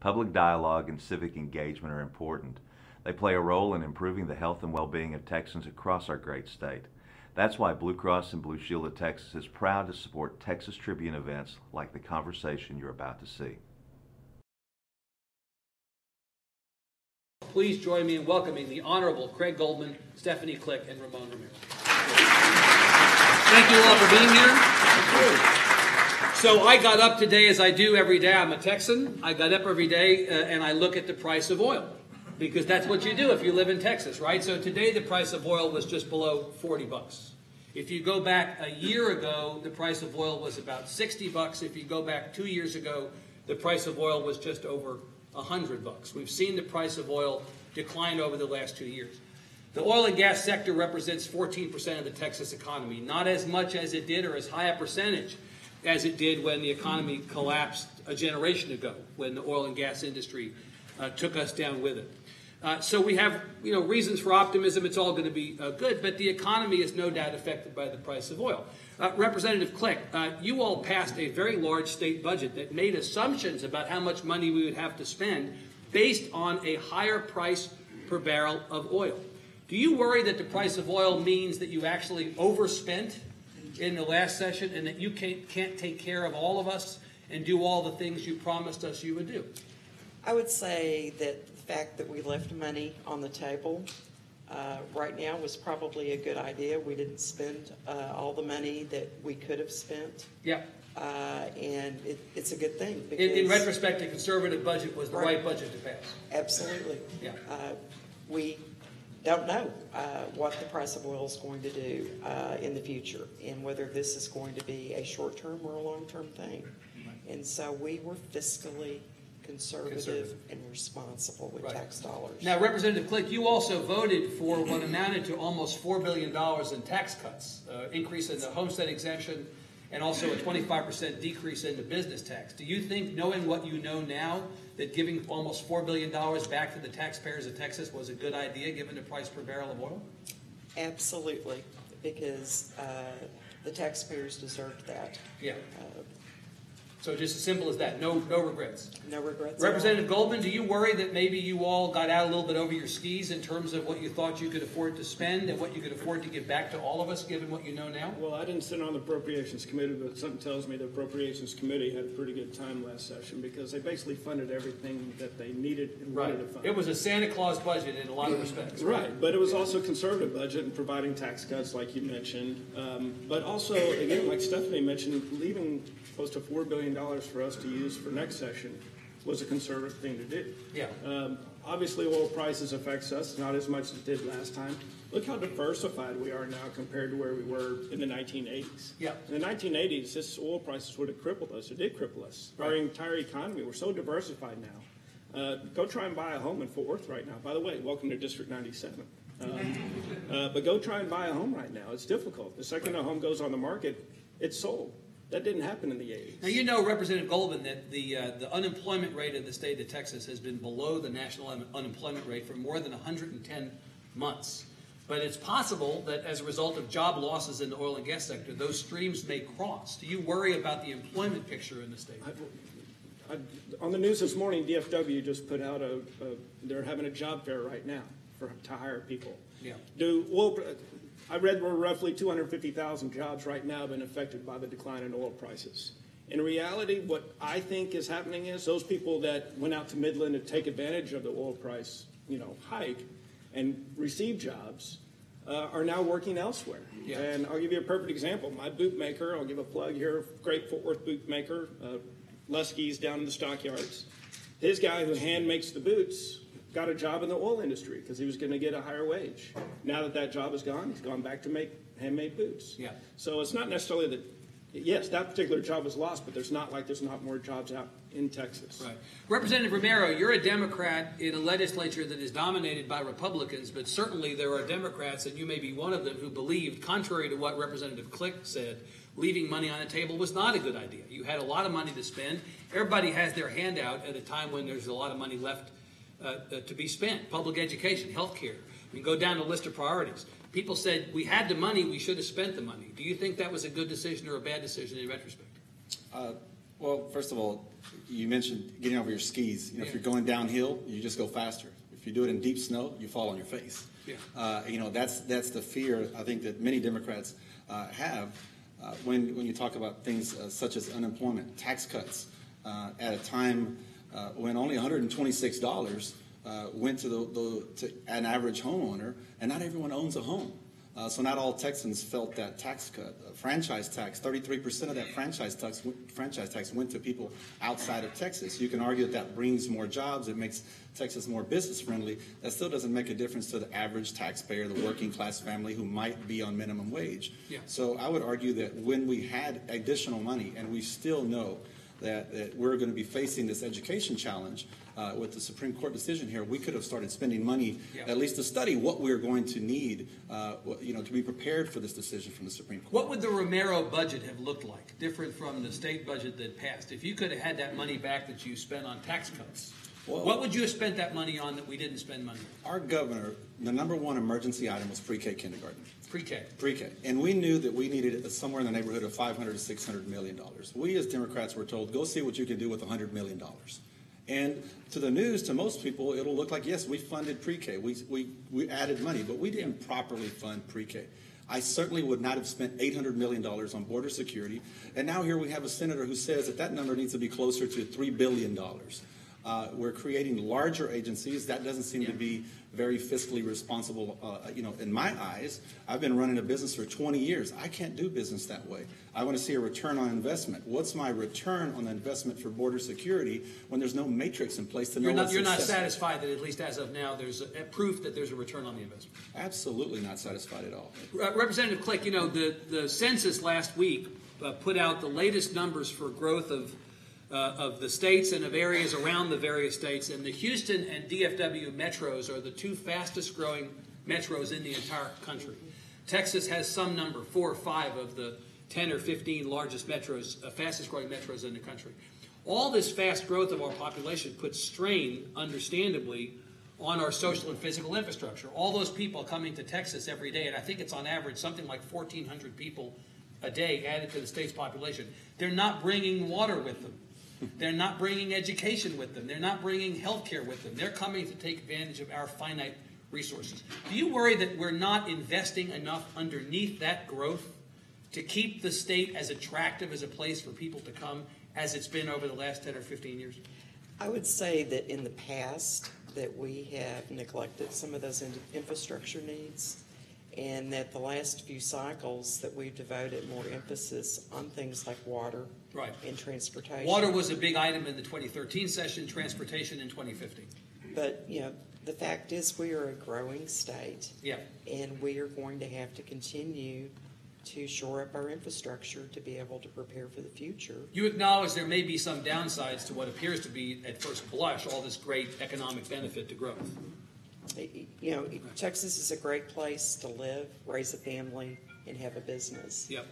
Public dialogue and civic engagement are important. They play a role in improving the health and well-being of Texans across our great state. That's why Blue Cross and Blue Shield of Texas is proud to support Texas Tribune events like the conversation you're about to see. Please join me in welcoming the Honorable Craig Goldman, Stephanie Klick, and Ramon Romero. Thank you all for being here. So I got up today as I do every day. I'm a Texan. I got up every day uh, and I look at the price of oil because that's what you do if you live in Texas, right? So today the price of oil was just below 40 bucks. If you go back a year ago, the price of oil was about 60 bucks. If you go back two years ago, the price of oil was just over 100 bucks. We've seen the price of oil decline over the last two years. The oil and gas sector represents 14% of the Texas economy, not as much as it did or as high a percentage as it did when the economy collapsed a generation ago, when the oil and gas industry uh, took us down with it. Uh, so we have, you know, reasons for optimism. It's all going to be uh, good, but the economy is no doubt affected by the price of oil. Uh, Representative Klick, uh, you all passed a very large state budget that made assumptions about how much money we would have to spend based on a higher price per barrel of oil. Do you worry that the price of oil means that you actually overspent in the last session and that you can't, can't take care of all of us and do all the things you promised us you would do? I would say that the fact that we left money on the table uh, right now was probably a good idea. We didn't spend uh, all the money that we could have spent. Yeah. Uh, and it, it's a good thing. In, in retrospect, a conservative budget was the right Right. budget to pass. Absolutely. Yeah. Uh, We don't know uh, what the price of oil is going to do uh, in the future and whether this is going to be a short-term or a long-term thing. And so we were fiscally conservative Conservative. and responsible with Right. tax dollars. Now, Representative Klick, you also voted for what amounted to almost $4 billion in tax cuts, uh, increase in the homestead exemption, and also a 25% decrease in the business tax. Do you think, knowing what you know now, that giving almost $4 billion back to the taxpayers of Texas was a good idea, given the price per barrel of oil? Absolutely, because uh, the taxpayers deserved that. Yeah. Uh, So just as simple as that, no, no regrets. No regrets. Representative Goldman, do you worry that maybe you all got out a little bit over your skis in terms of what you thought you could afford to spend and what you could afford to give back to all of us, given what you know now? Well, I didn't sit on the Appropriations Committee, but something tells me the Appropriations Committee had a pretty good time last session because they basically funded everything that they needed and wanted to fund. It was a Santa Claus budget in a lot of respects. Right, but it was also a conservative budget and providing tax cuts like you mentioned. Um, But also, again, like Stephanie mentioned, leaving close to $4 billion for us to use for next session was a conservative thing to do. Yeah. Um, Obviously, oil prices affects us, not as much as it did last time. Look how diversified we are now compared to where we were in the 1980s. Yeah. In the 1980s, this oil prices would have crippled us. It did cripple us. Our entire economy, we're so diversified now. Uh, go try and buy a home in Fort Worth right now. By the way, welcome to District 97. Um, uh, but go try and buy a home right now. It's difficult. The second a home goes on the market, it's sold. That didn't happen in the 80s. Now, you know, Representative Goldman, that the, uh, the unemployment rate in the state of Texas has been below the national un- unemployment rate for more than 110 months. But it's possible that as a result of job losses in the oil and gas sector, those streams may cross. Do you worry about the employment picture in the state? I, on the news this morning, DFW just put out a, a they're having a job fair right now for to hire people. Yeah. Do oil? I read we're roughly 250,000 jobs right now have been affected by the decline in oil prices. In reality, what I think is happening is those people that went out to Midland to take advantage of the oil price, you know, hike, and receive jobs, uh, are now working elsewhere. Yeah. And I'll give you a perfect example. My bootmaker, I'll give a plug here, great Fort Worth boot maker, uh, Lusky's down in the stockyards. His guy who hand makes the boots got a job in the oil industry because he was going to get a higher wage. Now that that job is gone, he's gone back to make handmade boots. Yeah. So it's not necessarily that, yes, that particular job was lost, but there's not like there's not more jobs out in Texas. Right. Representative Romero, you're a Democrat in a legislature that is dominated by Republicans, but certainly there are Democrats, and you may be one of them, who believed, contrary to what Representative Klick said, leaving money on the table was not a good idea. You had a lot of money to spend. Everybody has their hand out at a time when there's a lot of money left uh, uh, to be spent. Public education, health care. I mean, go down the list of priorities. People said we had the money, we should have spent the money. Do you think that was a good decision or a bad decision in retrospect? Uh, Well, first of all, you mentioned getting over your skis. You know, if you're going downhill, you just go faster. If you do it in deep snow, you fall on your face. Yeah. Uh, you know, that's that's the fear I think that many Democrats uh, have uh, when when you talk about things uh, such as unemployment, tax cuts, uh, at a time uh, when only 126 dollars uh, went to the, the to an average homeowner, and not everyone owns a home. Uh, so not all Texans felt that tax cut. Uh, franchise tax, 33% of that franchise tax, franchise tax went to people outside of Texas. You can argue that that brings more jobs, it makes Texas more business friendly. That still doesn't make a difference to the average taxpayer, the working class family who might be on minimum wage. Yeah. So I would argue that when we had additional money, and we still know that, that we're going to be facing this education challenge uh, with the Supreme Court decision here, we could have started spending money Yeah. at least to study what we're going to need, uh, you know, to be prepared for this decision from the Supreme Court. What would the Romero budget have looked like, different from the state budget that passed? If you could have had that money back that you spent on tax cuts, Well- what would you have spent that money on that we didn't spend money on? Our governor, the number one emergency item was pre-K kindergarten. Pre-K. Pre-K, and we knew that we needed it somewhere in the neighborhood of 500 to 600 million dollars. We as Democrats were told, go see what you can do with 100 million dollars. And to the news, to most people, it'll look like yes, we funded pre-K, we we we added money, but we didn't properly fund pre-K. I certainly would not have spent 800 million dollars on border security, and now here we have a senator who says that that number needs to be closer to 3 billion dollars. Uh, we're creating larger agencies. That doesn't seem to be very fiscally responsible, uh, you know, in my eyes. I've been running a business for 20 years. I can't do business that way. I want to see a return on investment. What's my return on the investment for border security when there's no matrix in place to know You're not, you're not satisfied that at least as of now, there's a, a proof that there's a return on the investment? Absolutely not satisfied at all. Representative Klick, you know, the, the census last week uh, put out the latest numbers for growth of, uh, of the states and of areas around the various states. And the Houston and DFW metros are the two fastest growing metros in the entire country. Texas has some number, four or five of the 10 or 15 largest metros, uh, fastest growing metros in the country. All this fast growth of our population puts strain, understandably, on our social and physical infrastructure. All those people coming to Texas every day, and I think it's on average something like 1,400 people a day added to the state's population. They're not bringing water with them. They're not bringing education with them. They're not bringing health care with them. They're coming to take advantage of our finite resources. Do you worry that we're not investing enough underneath that growth to keep the state as attractive as a place for people to come as it's been over the last 10 or 15 years? I would say that in the past, that we have neglected some of those in- infrastructure needs, and that the last few cycles that we've devoted more emphasis on things like water. Right. And transportation. Water was a big item in the 2013 session, transportation in 2015. But, you know, the fact is, we are a growing state. Yeah. And we are going to have to continue to shore up our infrastructure to be able to prepare for the future. You acknowledge there may be some downsides to what appears to be, at first blush, all this great economic benefit to growth. You know, Texas is a great place to live, raise a family, and have a business. Yep.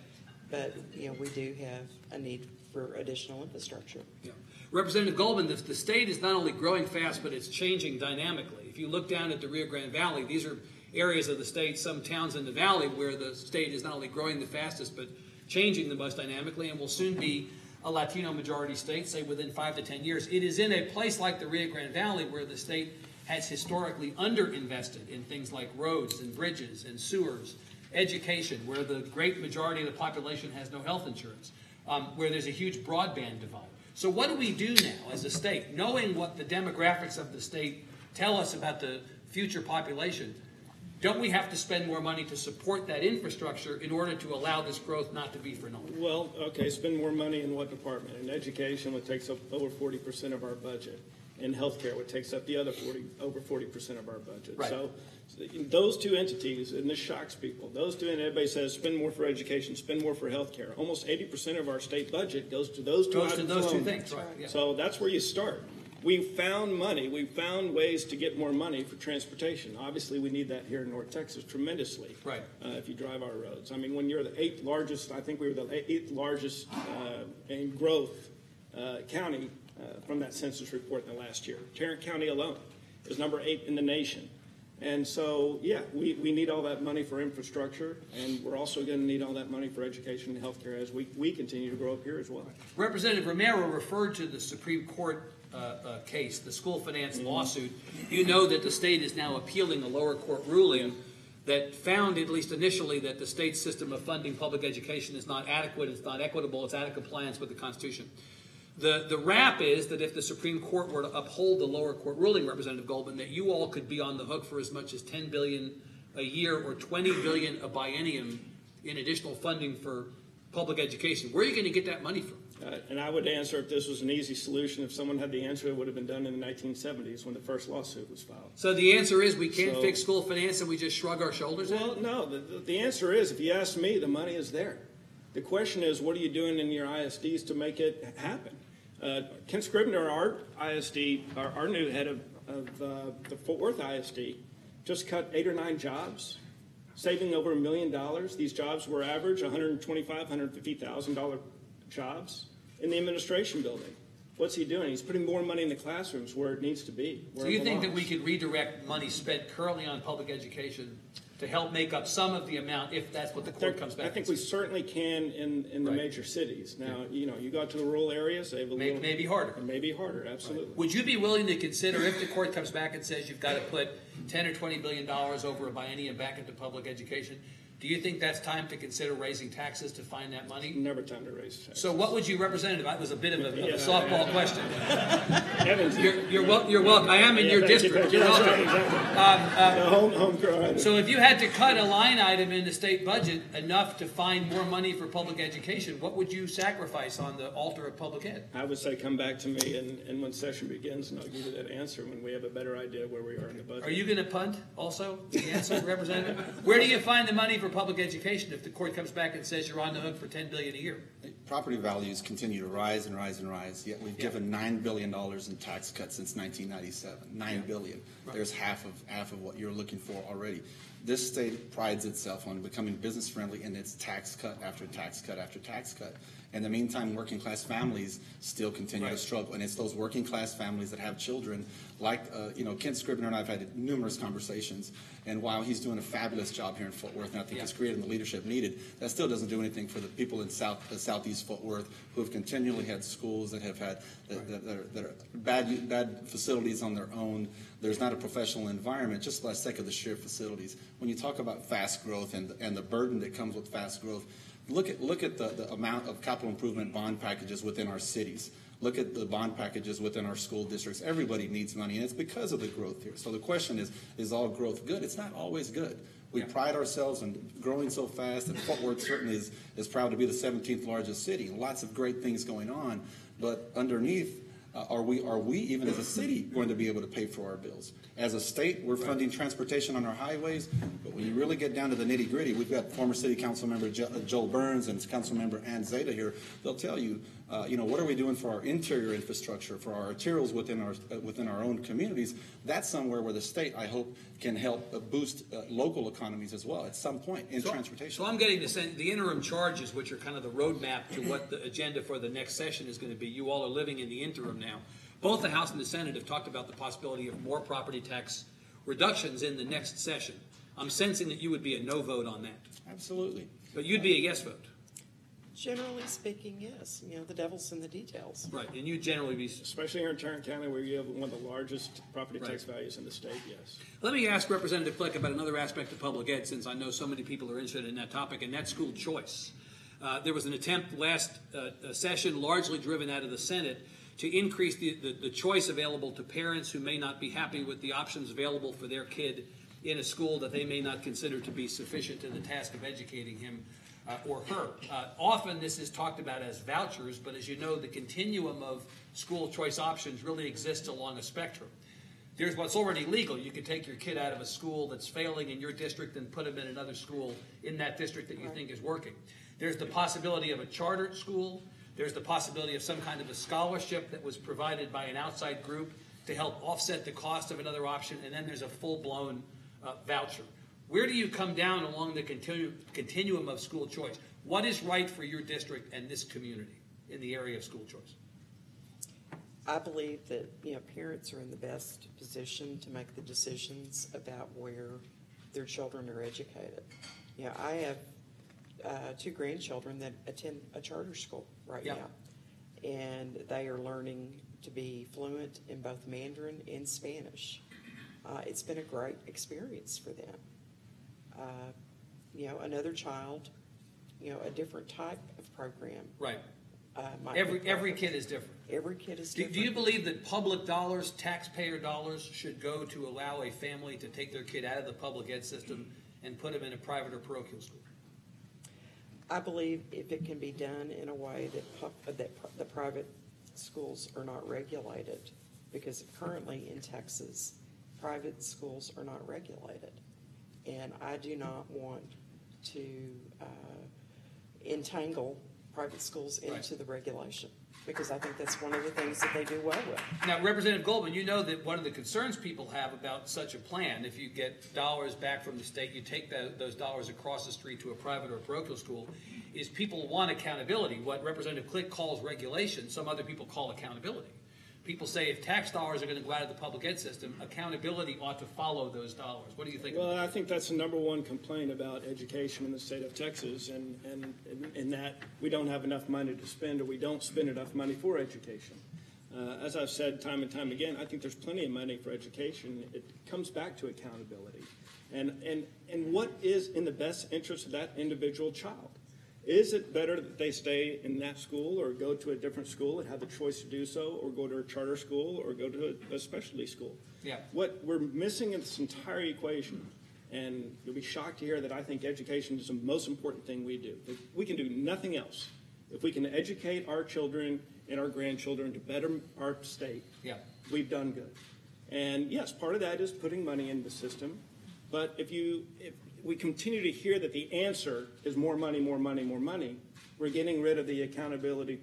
But, you know, we do have a need for additional infrastructure. Yeah. Representative Goldman, the, the state is not only growing fast, but it's changing dynamically. If you look down at the Rio Grande Valley, these are areas of the state, some towns in the valley where the state is not only growing the fastest, but changing the most dynamically and will soon be a Latino majority state, say within five to ten years. It is in a place like the Rio Grande Valley where the state has historically underinvested in things like roads and bridges and sewers, education, where the great majority of the population has no health insurance, um, where there's a huge broadband divide. So, what do we do now as a state, knowing what the demographics of the state tell us about the future population? Don't we have to spend more money to support that infrastructure in order to allow this growth not to be for naught? Well, okay, spend more money in what department? In education, which takes up over forty percent of our budget. In healthcare, which takes up the other forty, over forty percent of our budget. Right. So those two entities, and this shocks people, those two, and everybody says, spend more for education, spend more for healthcare. Almost eighty percent of our state budget goes to those two Goes to those two things, right, yeah. So that's where you start. We found money, we found ways to get more money for transportation. Obviously, we need that here in North Texas tremendously. Right. Uh, if you drive our roads. I mean, when you're the eighth largest, I think we were the eighth largest uh, in growth uh, county uh, from that census report in the last year. Tarrant County alone is number eight in the nation. And so, yeah, we, we need all that money for infrastructure, and we're also going to need all that money for education and healthcare as we, we continue to grow up here as well. Representative Romero referred to the Supreme Court uh, uh, case, the school finance lawsuit. You know that the state is now appealing a lower court ruling that found, at least initially, that the state's system of funding public education is not adequate, it's not equitable, it's out of compliance with the Constitution. The, the rap is that if the Supreme Court were to uphold the lower court ruling, Representative Goldman, that you all could be on the hook for as much as 10 billion a year or 20 billion a biennium in additional funding for public education. Where are you going to get that money from? Uh, and I would answer if this was an easy solution, if someone had the answer, it would have been done in the 1970s when the first lawsuit was filed. So the answer is we can't So- fix school finance and we just shrug our shoulders at Well, no, the- the answer is, if you ask me, the money is there. The question is, what are you doing in your ISDs to make it happen? Uh, Kent Scribner, our ISD, our, our new head of, of uh, the Fort Worth ISD, just cut eight or nine jobs, saving over a million dollars. These jobs were average $125,000, $150,000 jobs in the administration building. What's he doing? He's putting more money in the classrooms where it needs to be. So you think that we could redirect money spent currently on public education to help make up some of the amount if that's what the court comes back I think we certainly can in, in the Right. major cities. Now, you know, you go to the rural areas, they have a May- little. maybe harder. It may be harder, absolutely. Would you be willing to consider, if the court comes back and says you've got to put 10 or 20 billion dollars over a biennium back into public education, do you think that's time to consider raising taxes to find that money? Never time to raise taxes. So what would you, Representative, that was a bit of a of a Yeah. softball question. Evans. You're, you're wel, you're welcome, I am in Yeah, your district, you. you're That's right, exactly. Um, um, the home, home. So if you had to cut a line item in the state budget enough to find more money for public education, what would you sacrifice on the altar of public ed? I would say come back to me and, and when session begins, and I'll give you that answer when we have a better idea where we are in the budget. Are you going to punt also, the answer, Representative? Where do you find the money for public education if the court comes back and says you're on the hook for 10 billion a year? Property values continue to rise and rise and rise, yet we've given nine billion dollars in tax cuts since nineteen ninety-seven. Nine billion. There's half of, half of what you're looking for already. This state prides itself on becoming business-friendly in its tax cut after tax cut after tax cut. In the meantime, working-class families still continue to struggle, and it's those working-class families that have children, like, uh, you know, Kent Scribner and I have had numerous conversations, and while he's doing a fabulous job here in Fort Worth, and I think he's creating the leadership needed, that still doesn't do anything for the people in South, uh, Southeast Fort Worth who have continually had schools that have had, that, that, that are, that are bad, bad facilities on their own. There's not a professional environment, just the sake of the sheer facilities. When you talk about fast growth and, and the burden that comes with fast growth, look at, look at the, the amount of capital improvement bond packages within our cities. Look at the bond packages within our school districts. Everybody needs money, and it's because of the growth here. So the question is, is all growth good? It's not always good. We pride ourselves on growing so fast, and Fort Worth certainly is, is proud to be the 17th largest city. Lots of great things going on, but underneath, uh, are we, are we even as a city going to be able to pay for our bills? As a state, we're funding transportation on our highways, but when you really get down to the nitty gritty, we've got former city council member Jo- Joel Burns and council member Ann Zadeh here. They'll tell you, uh, you know, what are we doing for our interior infrastructure, for our arterials within our, uh, within our own communities? That's somewhere where the state, I hope, can help uh, boost uh, local economies as well at some point in So- transportation. So I'm getting the sense, the interim charges, which are kind of the roadmap to what the agenda for the next session is going to be. You all are living in the interim now. Both the House and the Senate have talked about the possibility of more property tax reductions in the next session. I'm sensing that you would be a no vote on that, Absolutely. but you'd be a yes vote. Generally speaking, yes, you know, the devil's in the details. Right, and you'd generally be. Especially here in Tarrant County where you have one of the largest property tax values in the state, yes. Let me ask Representative Klick about another aspect of public ed, since I know so many people are interested in that topic, and that's school choice. Uh, there was an attempt last uh, uh, session, largely driven out of the Senate, to increase the, the, the choice available to parents who may not be happy with the options available for their kid in a school that they may not consider to be sufficient to the task of educating him uh, or her. Uh, often this is talked about as vouchers, but as you know, the continuum of school choice options really exists along a spectrum. There's what's already legal. You can take your kid out of a school that's failing in your district and put them in another school in that district that you think is working. There's the possibility of a chartered school. There's the possibility of some kind of a scholarship that was provided by an outside group to help offset the cost of another option. And then there's a full-blown uh, voucher. Where do you come down along the continu- continuum of school choice? What is right for your district and this community in the area of school choice? I believe that, you know, parents are in the best position to make the decisions about where their children are educated. You know, I have, uh, two grandchildren that attend a charter school right Yeah. now. And they are learning to be fluent in both Mandarin and Spanish. Uh, it's been a great experience for them. Uh, You know, another child, you know, a different type of program. Right. uh, Every, every kid is different. Every kid is Do, different. do you believe that public dollars, taxpayer dollars, should go to allow a family to take their kid out of the public ed system and put them in a private or parochial school? I believe if it can be done in a way that, that pr- the private schools are not regulated, because currently in Texas, private schools are not regulated. And I do not want to uh, entangle private schools Right. into the regulation, because I think that's one of the things that they do well with. Now, Representative Goldman, you know that one of the concerns people have about such a plan, if you get dollars back from the state, you take tho- those dollars across the street to a private or parochial school, is people want accountability. What Representative Klick calls regulation, some other people call accountability. People say if tax dollars are going to go out of the public ed system, accountability ought to follow those dollars. What do you think? Well, I think that's the number one complaint about education in the state of Texas, and, and, in that we don't have enough money to spend, or we don't spend enough money for education. Uh, as I've said time and time again, I think there's plenty of money for education. It comes back to accountability. And, and, and what is in the best interest of that individual child? Is it better that they stay in that school or go to a different school and have the choice to do so, or go to a charter school or go to a, a specialty school? Yeah. What we're missing in this entire equation, and you'll be shocked to hear that I think education is the most important thing we do. We can do nothing else. If we can educate our children and our grandchildren to better our state, Yeah. we've done good. And yes, part of that is putting money in the system. But if you, if we continue to hear that the answer is more money, more money, more money, we're getting rid of the accountability,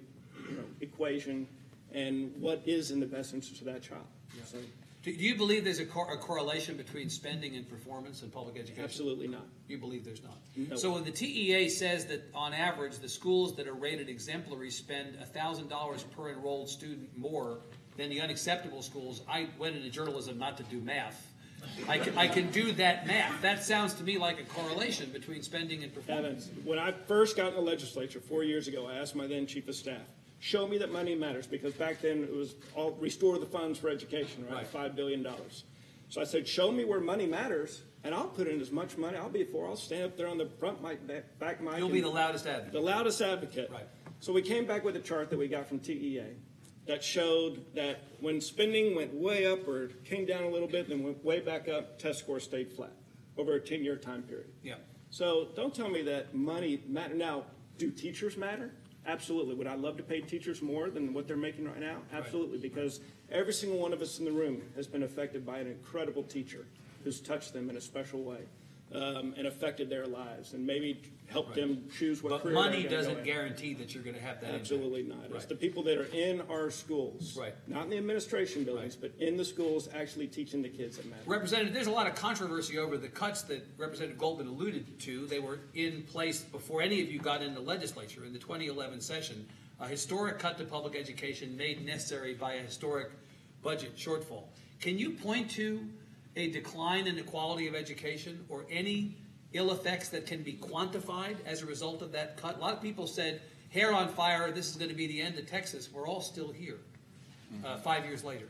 you know, equation and what is in the best interest of that child. So, Do do you believe there's a, cor- a correlation between spending and performance in public education? absolutely not. You believe there's not? No. So when the TEA says that on average, the schools that are rated exemplary spend thousand dollars per enrolled student more than the unacceptable schools, I went into journalism not to do math. I can, I can do that math. That sounds to me like a correlation between spending and performance. Evans, when I first got in the legislature four years ago, I asked my then chief of staff, show me that money matters, because back then it was all restore the funds for education, right? Right. Five billion dollars. So I said, show me where money matters, and I'll put in as much money, I'll be for, I'll stand up there on the front mic, back, back mic. You'll be the loudest advocate. the loudest advocate. Right. So we came back with a chart that we got from TEA that showed that when spending went way up or came down a little bit, then went way back up, test scores stayed flat over a 10 year time period. Yeah. So don't tell me that money matter. Now, do teachers matter? Absolutely. Would I love to pay teachers more than what they're making right now? Absolutely, because every single one of us in the room has been affected by an incredible teacher who's touched them in a special way um, and affected their lives and maybe helped them choose what But career money they're gonna go doesn't guarantee that you're gonna have that impact. Absolutely not. It's the people that are in our schools. Right. Not in the administration buildings, but in the schools actually teaching the kids that matter. Representative, there's a lot of controversy over the cuts that Representative Goldman alluded to. They were in place before any of you got in the legislature in the 2011 session. A historic cut to public education made necessary by a historic budget shortfall. Can you point to a decline in the quality of education or any ill effects that can be quantified as a result of that cut? A lot of people said, hair on fire, this is going to be the end of Texas. We're all still here, uh, five years later.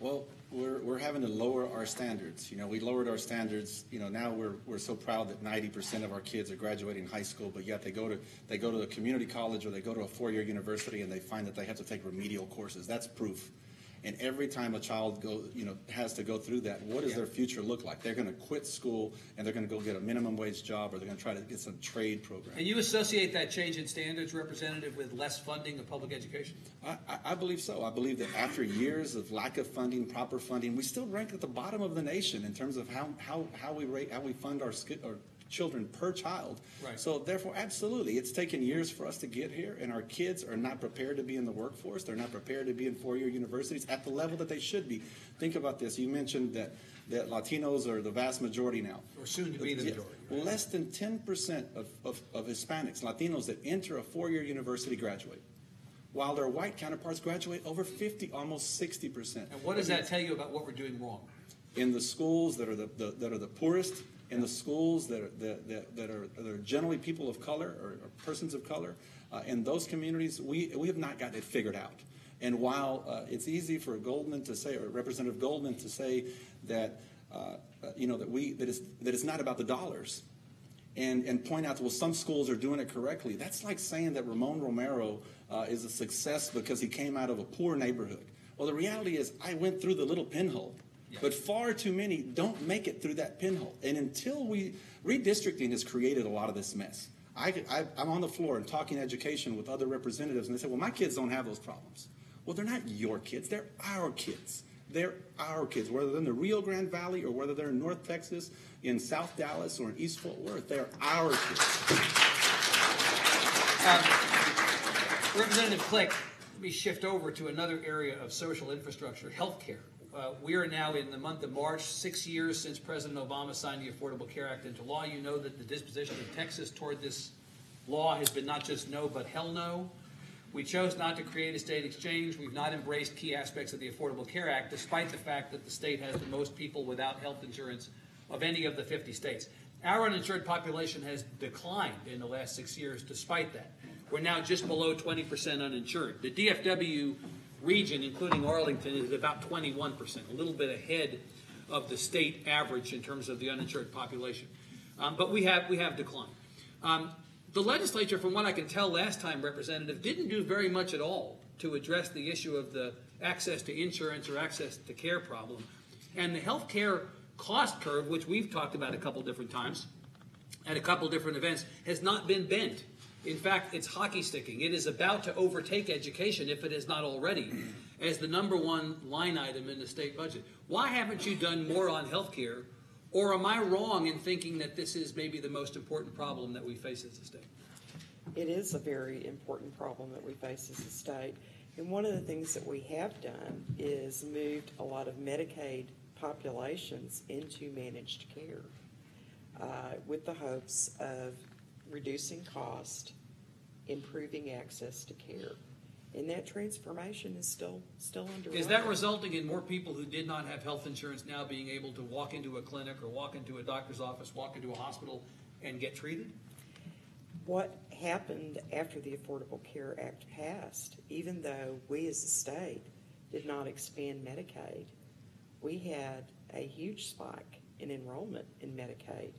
Well, we're, we're having to lower our standards. You know, we lowered our standards. You know, now we're, we're so proud that ninety percent of our kids are graduating high school, but yet they go to they go to a community college or they go to a four-year university and they find that they have to take remedial courses. That's proof. And every time a child go, you know, has to go through that, what does their future look like? They're going to quit school and they're going to go get a minimum wage job or they're going to try to get some trade program. And you associate that change in standards, Representative, with less funding of public education? I, I- believe so. I believe that after years of lack of funding, proper funding, we still rank at the bottom of the nation in terms of how, how, how we rate, how we fund our, our children per child. Right. So therefore, absolutely, it's taken years for us to get here, and our kids are not prepared to be in the workforce. They're not prepared to be in four-year universities at the level that they should be. Think about this. You mentioned that, that Latinos are the vast majority now. Or soon to be the majority, Less than ten percent of, of, of Hispanics, Latinos that enter a four-year university graduate. while their white counterparts graduate over 50, almost 60 percent. And what does that tell you about what we're doing wrong? in the schools that are the, the that are the poorest, in the schools that are that, that, that are that are generally people of color or, or persons of color, uh, in those communities, we we have not got it figured out. And while uh, it's easy for Goldman to say, or Representative Goldman to say that uh, uh, you know that we that is that it's not about the dollars, and, and point out well, some schools are doing it correctly. That's like saying that Ramon Romero uh, is a success because he came out of a poor neighborhood. Well, the reality is, I went through the little pinhole, but far too many don't make it through that pinhole. And until we, redistricting has created a lot of this mess. I, I, I'm on the floor and talking education with other representatives, and they say, well, my kids don't have those problems. Well, they're not your kids, they're our kids. They're our kids, whether they're in the Rio Grande Valley or whether they're in North Texas, in South Dallas, or in East Fort Worth. They're our kids. Um, Representative Klick, let me shift over to another area of social infrastructure, healthcare. Uh, we are now in the month of March, six years since President Obama signed the Affordable Care Act into law. You know that the disposition of Texas toward this law has been not just no, but hell no. We chose not to create a state exchange. We've not embraced key aspects of the Affordable Care Act, despite the fact that the state has the most people without health insurance of any of the 50 states. Our uninsured population has declined in the last six years despite that. We're now just below 20% uninsured. The DFW region, including Arlington, is about 21%, a little bit ahead of the state average in terms of the uninsured population. Um, but we have, we have declined. Um, the legislature, from what I can tell last time, Representative, didn't do very much at all to address the issue of the access to insurance or access to care problem. And the health care cost curve, which we've talked about a couple different times at a couple different events, has not been bent. In fact, it's hockey sticking. It is about to overtake education, if it is not already, as the number one line item in the state budget. Why haven't you done more on health care? Or am I wrong in thinking that this is maybe the most important problem that we face as a state? It is a very important problem that we face as a state. And one of the things that we have done is moved a lot of Medicaid populations into managed care uh, with the hopes of reducing cost, improving access to care. And that transformation is still, still underway. Is that resulting in more people who did not have health insurance now being able to walk into a clinic or walk into a doctor's office, walk into a hospital and get treated? What happened after the Affordable Care Act passed, even though we as a state did not expand Medicaid, we had a huge spike in enrollment in Medicaid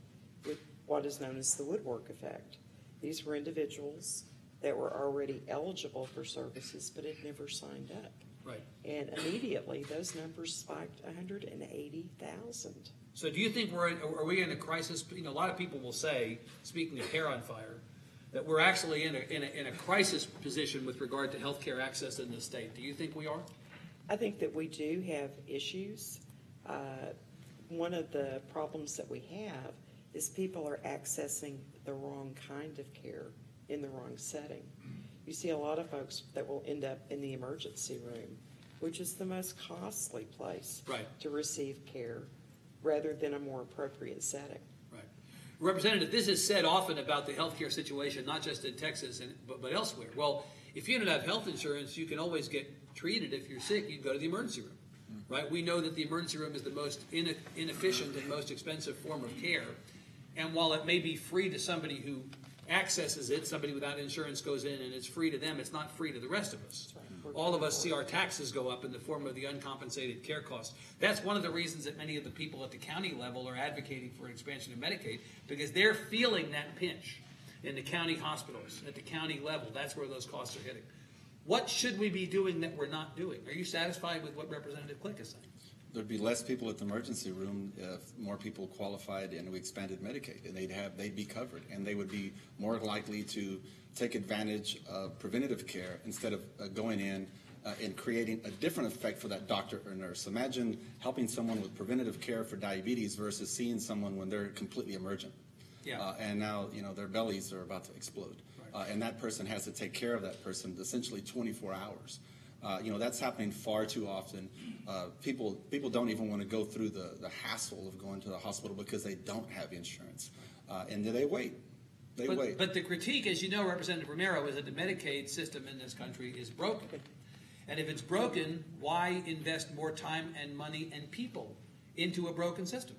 with what is known as the woodwork effect. These were individuals that were already eligible for services but had never signed up. Right. And immediately, those numbers spiked 180,000. So do you think we're, in, are we in a crisis? You know, a lot of people will say, speaking of hair on fire, that we're actually in a, in a, in a crisis position with regard to healthcare access in the state. Do you think we are? I think that we do have issues. Uh, one of the problems that we have is people are accessing the wrong kind of care in the wrong setting. You see a lot of folks that will end up in the emergency room, which is the most costly place Right. to receive care rather than a more appropriate setting. Right. Representative, this is said often about the healthcare situation, not just in Texas, and, but, but elsewhere. Well, if you don't have health insurance, you can always get treated. If you're sick, you can go to the emergency room. Hmm. Right? We know that the emergency room is the most ine- inefficient and most expensive form of care. And while it may be free to somebody who accesses it, somebody without insurance goes in and it's free to them, it's not free to the rest of us. All of us see our taxes go up in the form of the uncompensated care costs. That's one of the reasons that many of the people at the county level are advocating for an expansion of Medicaid, because they're feeling that pinch in the county hospitals, at the county level. That's where those costs are hitting. What should we be doing that we're not doing? Are you satisfied with what Representative Klick is saying? There'd be less people at the emergency room if more people qualified and we expanded Medicaid, and they'd have, they'd be covered, and they would be more likely to take advantage of preventative care instead of uh, going in uh, and creating a different effect for that doctor or nurse. Imagine helping someone with preventative care for diabetes versus seeing someone when they're completely emergent. Yeah. Uh, and now, you know, their bellies are about to explode. Uh, and that person has to take care of that person essentially 24 hours. Uh, you know, that's happening far too often. Uh, people, people don't even want to go through the, the hassle of going to the hospital because they don't have insurance. Uh, and they wait. They But, wait. but the critique, as you know, Representative Romero, is that the Medicaid system in this country is broken. And if it's broken, why invest more time and money and people into a broken system?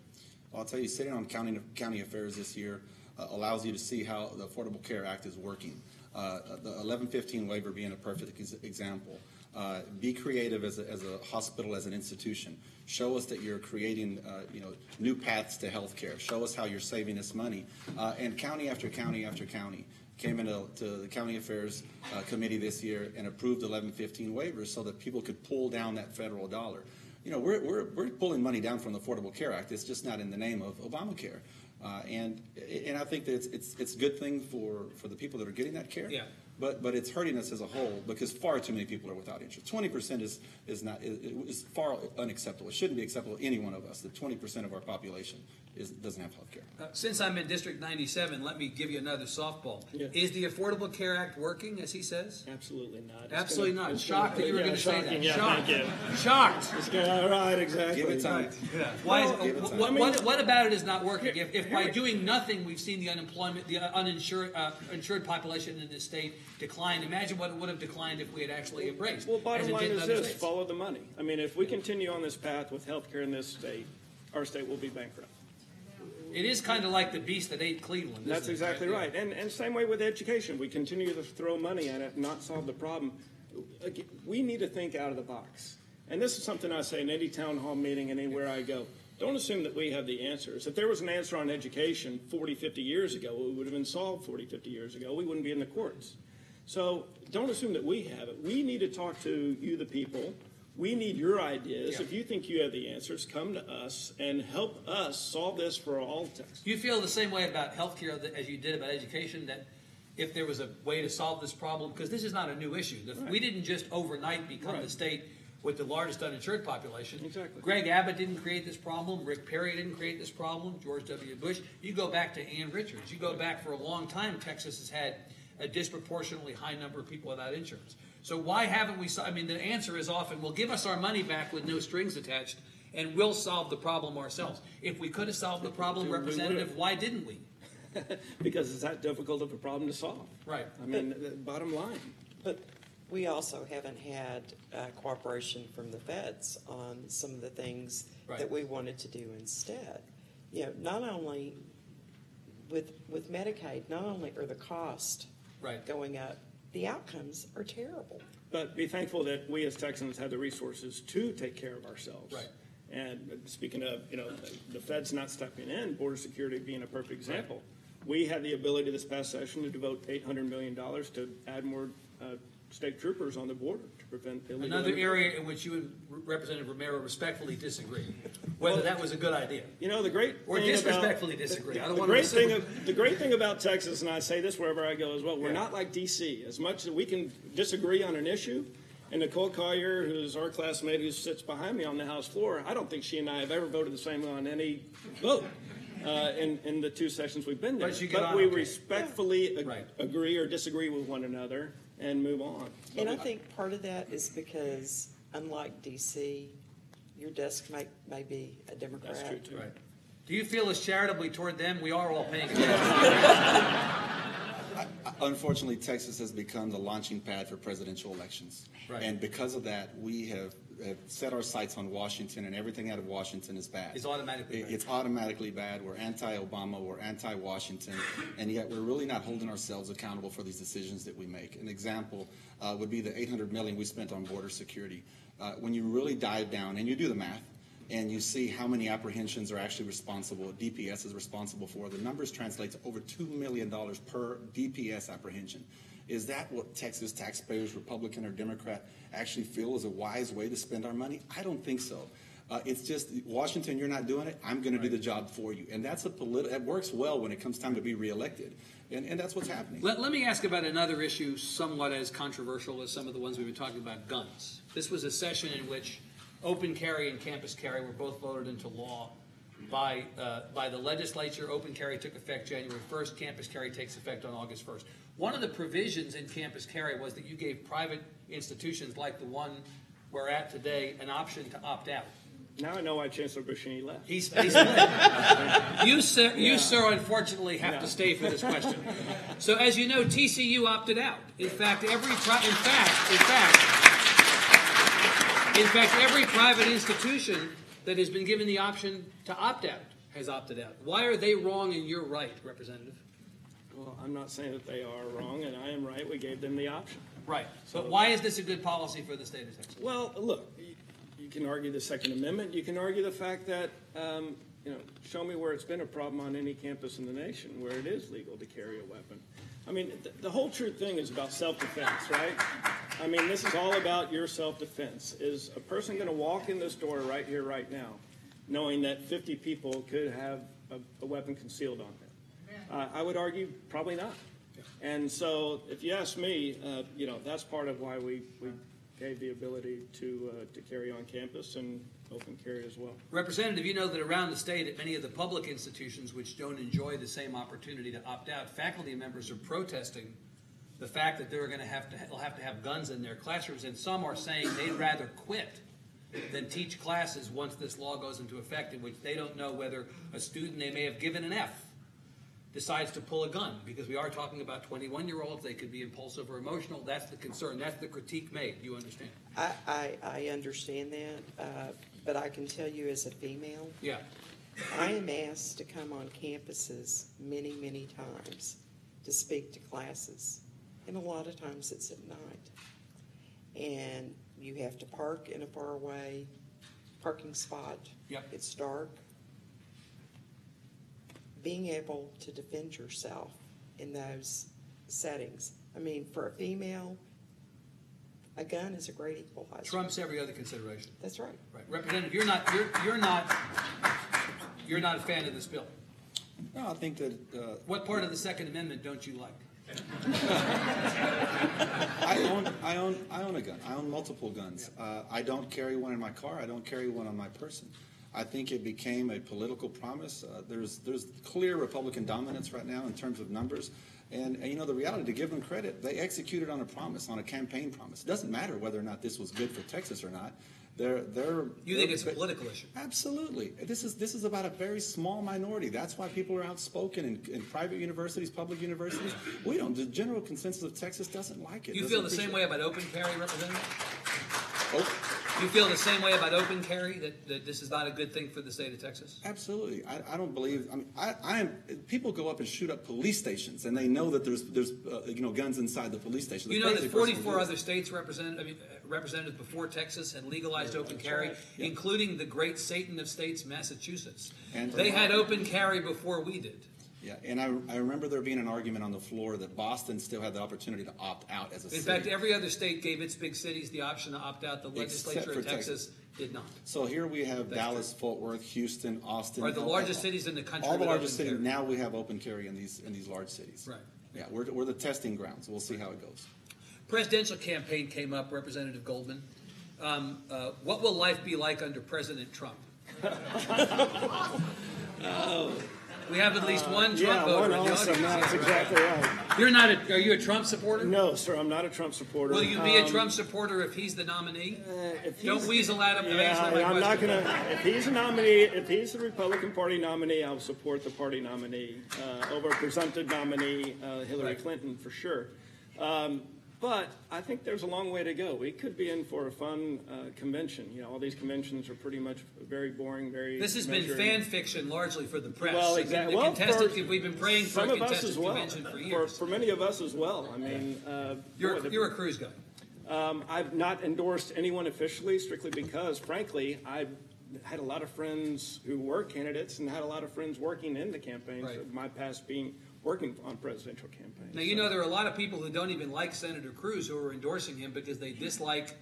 Well, I'll tell you, sitting on county, county affairs this year uh, allows you to see how the Affordable Care Act is working. Uh, the eleven fifteen waiver being a perfect ex- example. Uh, be creative as a, as a hospital, as an institution. Show us that you're creating, uh, you know, new paths to healthcare. Show us how you're saving us money. Uh, and county after county after county came into to the county affairs uh, committee this year and approved eleven fifteen waivers so that people could pull down that federal dollar. You know, we're, we're, we're pulling money down from the Affordable Care Act. It's just not in the name of Obamacare. Uh, and, and I think that it's, it's, it's a good thing for, for the people that are getting that care. Yeah. But, but it's hurting us as a whole because far too many people are without insurance. Twenty percent is, is not, is, is far unacceptable. It shouldn't be acceptable to any one of us, that twenty percent of our population is, doesn't have health care. Uh, Since I'm in District 97, let me give you another softball. Yeah. Is the Affordable Care Act working, as he says? Absolutely not. It's Absolutely gonna- not. it's Shocked gonna- that you were yeah, going to say shocking. that. Yeah, Shocked. thank you. Shocked. It's gonna, all right, exactly. Give it time. Why Well, is, give it what, time. what, what about it is not working? If, if by Here- doing nothing, we've seen the unemployment, the uninsured, uh, insured population in this state decline, imagine what it would have declined if we had actually embraced. Well, as bottom it line did in is other this, states. follow the money. I mean, if we continue on this path with healthcare in this state, our state will be bankrupt. It is kind of like the beast that ate Cleveland. That's it? exactly right. And, and same way with education. We continue to throw money at it and not solve the problem. We need to think out of the box. And this is something I say in any town hall meeting, anywhere I go. Don't assume that we have the answers. If there was an answer on education 40, 50 years ago, it would have been solved 40, 50 years ago. We wouldn't be in the courts. So don't assume that we have it. We need to talk to you, the people. We need your ideas. Yeah. If you think you have the answers, come to us and help us solve this for all Texans. You feel the same way about healthcare that- as you did about education? That if there was a way to solve this problem, because this is not a new issue. The- We didn't just overnight become the state with the largest uninsured population. Exactly. Greg Abbott didn't create this problem. Rick Perry didn't create this problem. George W. Bush. You go back to Ann Richards. You go back for a long time. Texas has had a disproportionately high number of people without insurance. So why haven't we? I mean, the answer is often, "Well, give us our money back with no strings attached, and we'll solve the problem ourselves." If we could have solved the problem, Representative, why didn't we? because it's that difficult of a problem to solve. Right. I mean, the bottom line. But we also haven't had uh, cooperation from the feds on some of the things Right. that we wanted to do instead. You know, not only with, with Medicaid, not only are the costs Right. going up, the outcomes are terrible. But be thankful that we as Texans have the resources to take care of ourselves. Right. And speaking of, you know, the feds not stepping in, border security being a perfect example. We had the ability this past session to devote eight hundred million dollars to add more, uh, state troopers on the border to prevent illegal. Another area in which you and Representative Romero respectfully disagree, whether that was a good idea. You know, the great Or thing about- disrespectfully disagree. I don't the want great assume. thing of, the great thing about Texas, and I say this wherever I go as well, we're Yeah. not like DC. As much as we can disagree on an issue, and Nicole Collier, who's our classmate who sits behind me on the House floor, I don't think she and I have ever voted the same on any vote. Uh, in, in the two sessions we've been there. But on we okay. respectfully ag- Right. agree or disagree with one another and move on. And I think part of that is because unlike DC, your desk may, may be a Democrat. That's true too. Right. Do you feel as charitably toward them? We are all paying taxes. Unfortunately, Texas has become the launching pad for presidential elections. Right. And because of that, we have, have set our sights on Washington, and everything out of Washington is bad. It's automatically bad. It's automatically bad. We're anti-Obama, we're anti-Washington, and yet we're really not holding ourselves accountable for these decisions that we make. An example uh, would be the 800 million we spent on border security. Uh, when you really dive down and you do the math, and you see how many apprehensions are actually responsible, DPS is responsible for, the numbers translate to over $2 million per DPS apprehension. Is that what Texas taxpayers, Republican or Democrat, actually feel is a wise way to spend our money? I don't think so. Uh, it's just, Washington, you're not doing it, I'm gonna do the job for you. And that's a political. that works well when it comes time to be reelected. And, and that's what's happening. Let, let me ask about another issue somewhat as controversial as some of the ones we've been talking about, guns. This was a session in which open carry and campus carry were both voted into law by, uh, by the legislature. Open carry took effect January 1st, campus carry takes effect on August 1st. One of the provisions in campus carry was that you gave private institutions like the one we're at today an option to opt out. Now I know why Chancellor Boschini left. He's, he's you, sir, you, sir, unfortunately have Yeah. to stay for this question. So, as you know, TCU opted out. In fact, every in fact, in fact, in fact, every private institution that has been given the option to opt out has opted out. Why are they wrong and you're right, Representative? Well, I'm not saying that they are wrong, and I am right. We gave them the option. Right. But why is this a good policy for the state of Texas? Well, look, you, you can argue the Second Amendment. You can argue the fact that, um, you know, show me where it's been a problem on any campus in the nation where it is legal to carry a weapon. I mean, the, the whole true thing is about self-defense, right? I mean, this is all about your self-defense. Is a person going to walk in this door right here, right now, knowing that 50 people could have a, a weapon concealed on them? Uh, I would argue probably not. And so, if you ask me, uh, you know, that's part of why we, we gave the ability to, uh, to carry on campus and open carry as well. Representative, you know that around the state at many of the public institutions which don't enjoy the same opportunity to opt out, faculty members are protesting the fact that they're going to have to they'll have to have guns in their classrooms, and some are saying they'd rather quit than teach classes once this law goes into effect, in which they don't know whether a student they may have given an F decides to pull a gun because we are talking about 21 year olds they could be impulsive or emotional that's the concern that's the critique made you understand I, I, I understand that, uh, but I can tell you as a female, yeah I am asked to come on campuses many, many times to speak to classes, and a lot of times it's at night. And you have to park in a faraway parking spot. Yep. It's dark. Being able to defend yourself in those settings. I mean, for a female, a gun is a great equalizer. trumps every other consideration That's right. Right, Representative, you're not, you're, you're not, you're not a fan of this bill. No, I think that, uh, What part of the Second Amendment don't you like? I own, I own, I own a gun. I own multiple guns. Uh, I don't carry one in my car. I don't carry one on my person. I think it became a political promise. Uh, there's, there's clear Republican dominance right now in terms of numbers. And, and you know, the reality, to give them credit, they executed on a promise, on a campaign promise. It doesn't matter whether or not this was good for Texas or not. They're, they're. You think it's a political issue? Absolutely. This is, this is about a very small minority. That's why people are outspoken in, in private universities, public universities. We don't, the general consensus of Texas doesn't like it. You feel the same way about open carry, Representative? Oh, You feel the same way about open carry, that, that this is not a good thing for the state of Texas? absolutely. I, I don't believe, I mean, I, I am, people go up and shoot up police stations and they know that there's, there's, uh, you know, guns inside the police station. The You know that forty-four other states represented, I mean, uh, represented before Texas had legalized open carry, right. including the great Satan of states, Massachusetts. And- They had open carry before we did. Yeah, and I, I remember there being an argument on the floor that Boston still had the opportunity to opt out as a In city. fact, every other state gave its big cities the option to opt out. The Except legislature for of Texas Texas. did not. So here we have That's Dallas, Fort Worth, Houston, Austin. Are the all- largest cities in the country All the with largest open cities, carry. now we have open carry in these, in these large cities. Right. Yeah, we're, we're the testing grounds. We'll see how it goes. Presidential campaign came up, Representative Goldman. Um, uh, what will life be like under President Trump? We have at least one Trump Yeah, voter one also, no, that's exactly right. You're not. A, are you a Trump supporter? No, sir, I'm not a Trump supporter. Will you be a Um, Trump supporter if he's the nominee? uh, if Don't weasel out of Yeah, I'm not gonna, if he's a nominee, if he's the Republican Party nominee, I'll support the party nominee, uh, over presumptive nominee, uh, Hillary Right. Clinton, for sure. Um, but I think there's a long way to go. We could be in for a fun, uh, convention. You know, all these conventions are pretty much very boring, very. This has been fan fiction largely for the press. Well, exactly. The Well, for we've been praying for a Some of us contestant as well. convention for For, years. for many of us as well. I mean, uh. You're, boy, the- you're a Cruz guy. Um, I've not endorsed anyone officially, strictly because, frankly, I've had a lot of friends who were candidates and had a lot of friends working in the campaigns. Right. of My past being working on presidential campaigns. Now, you So- know, there are a lot of people who don't even like Senator Cruz who are endorsing him because they dislike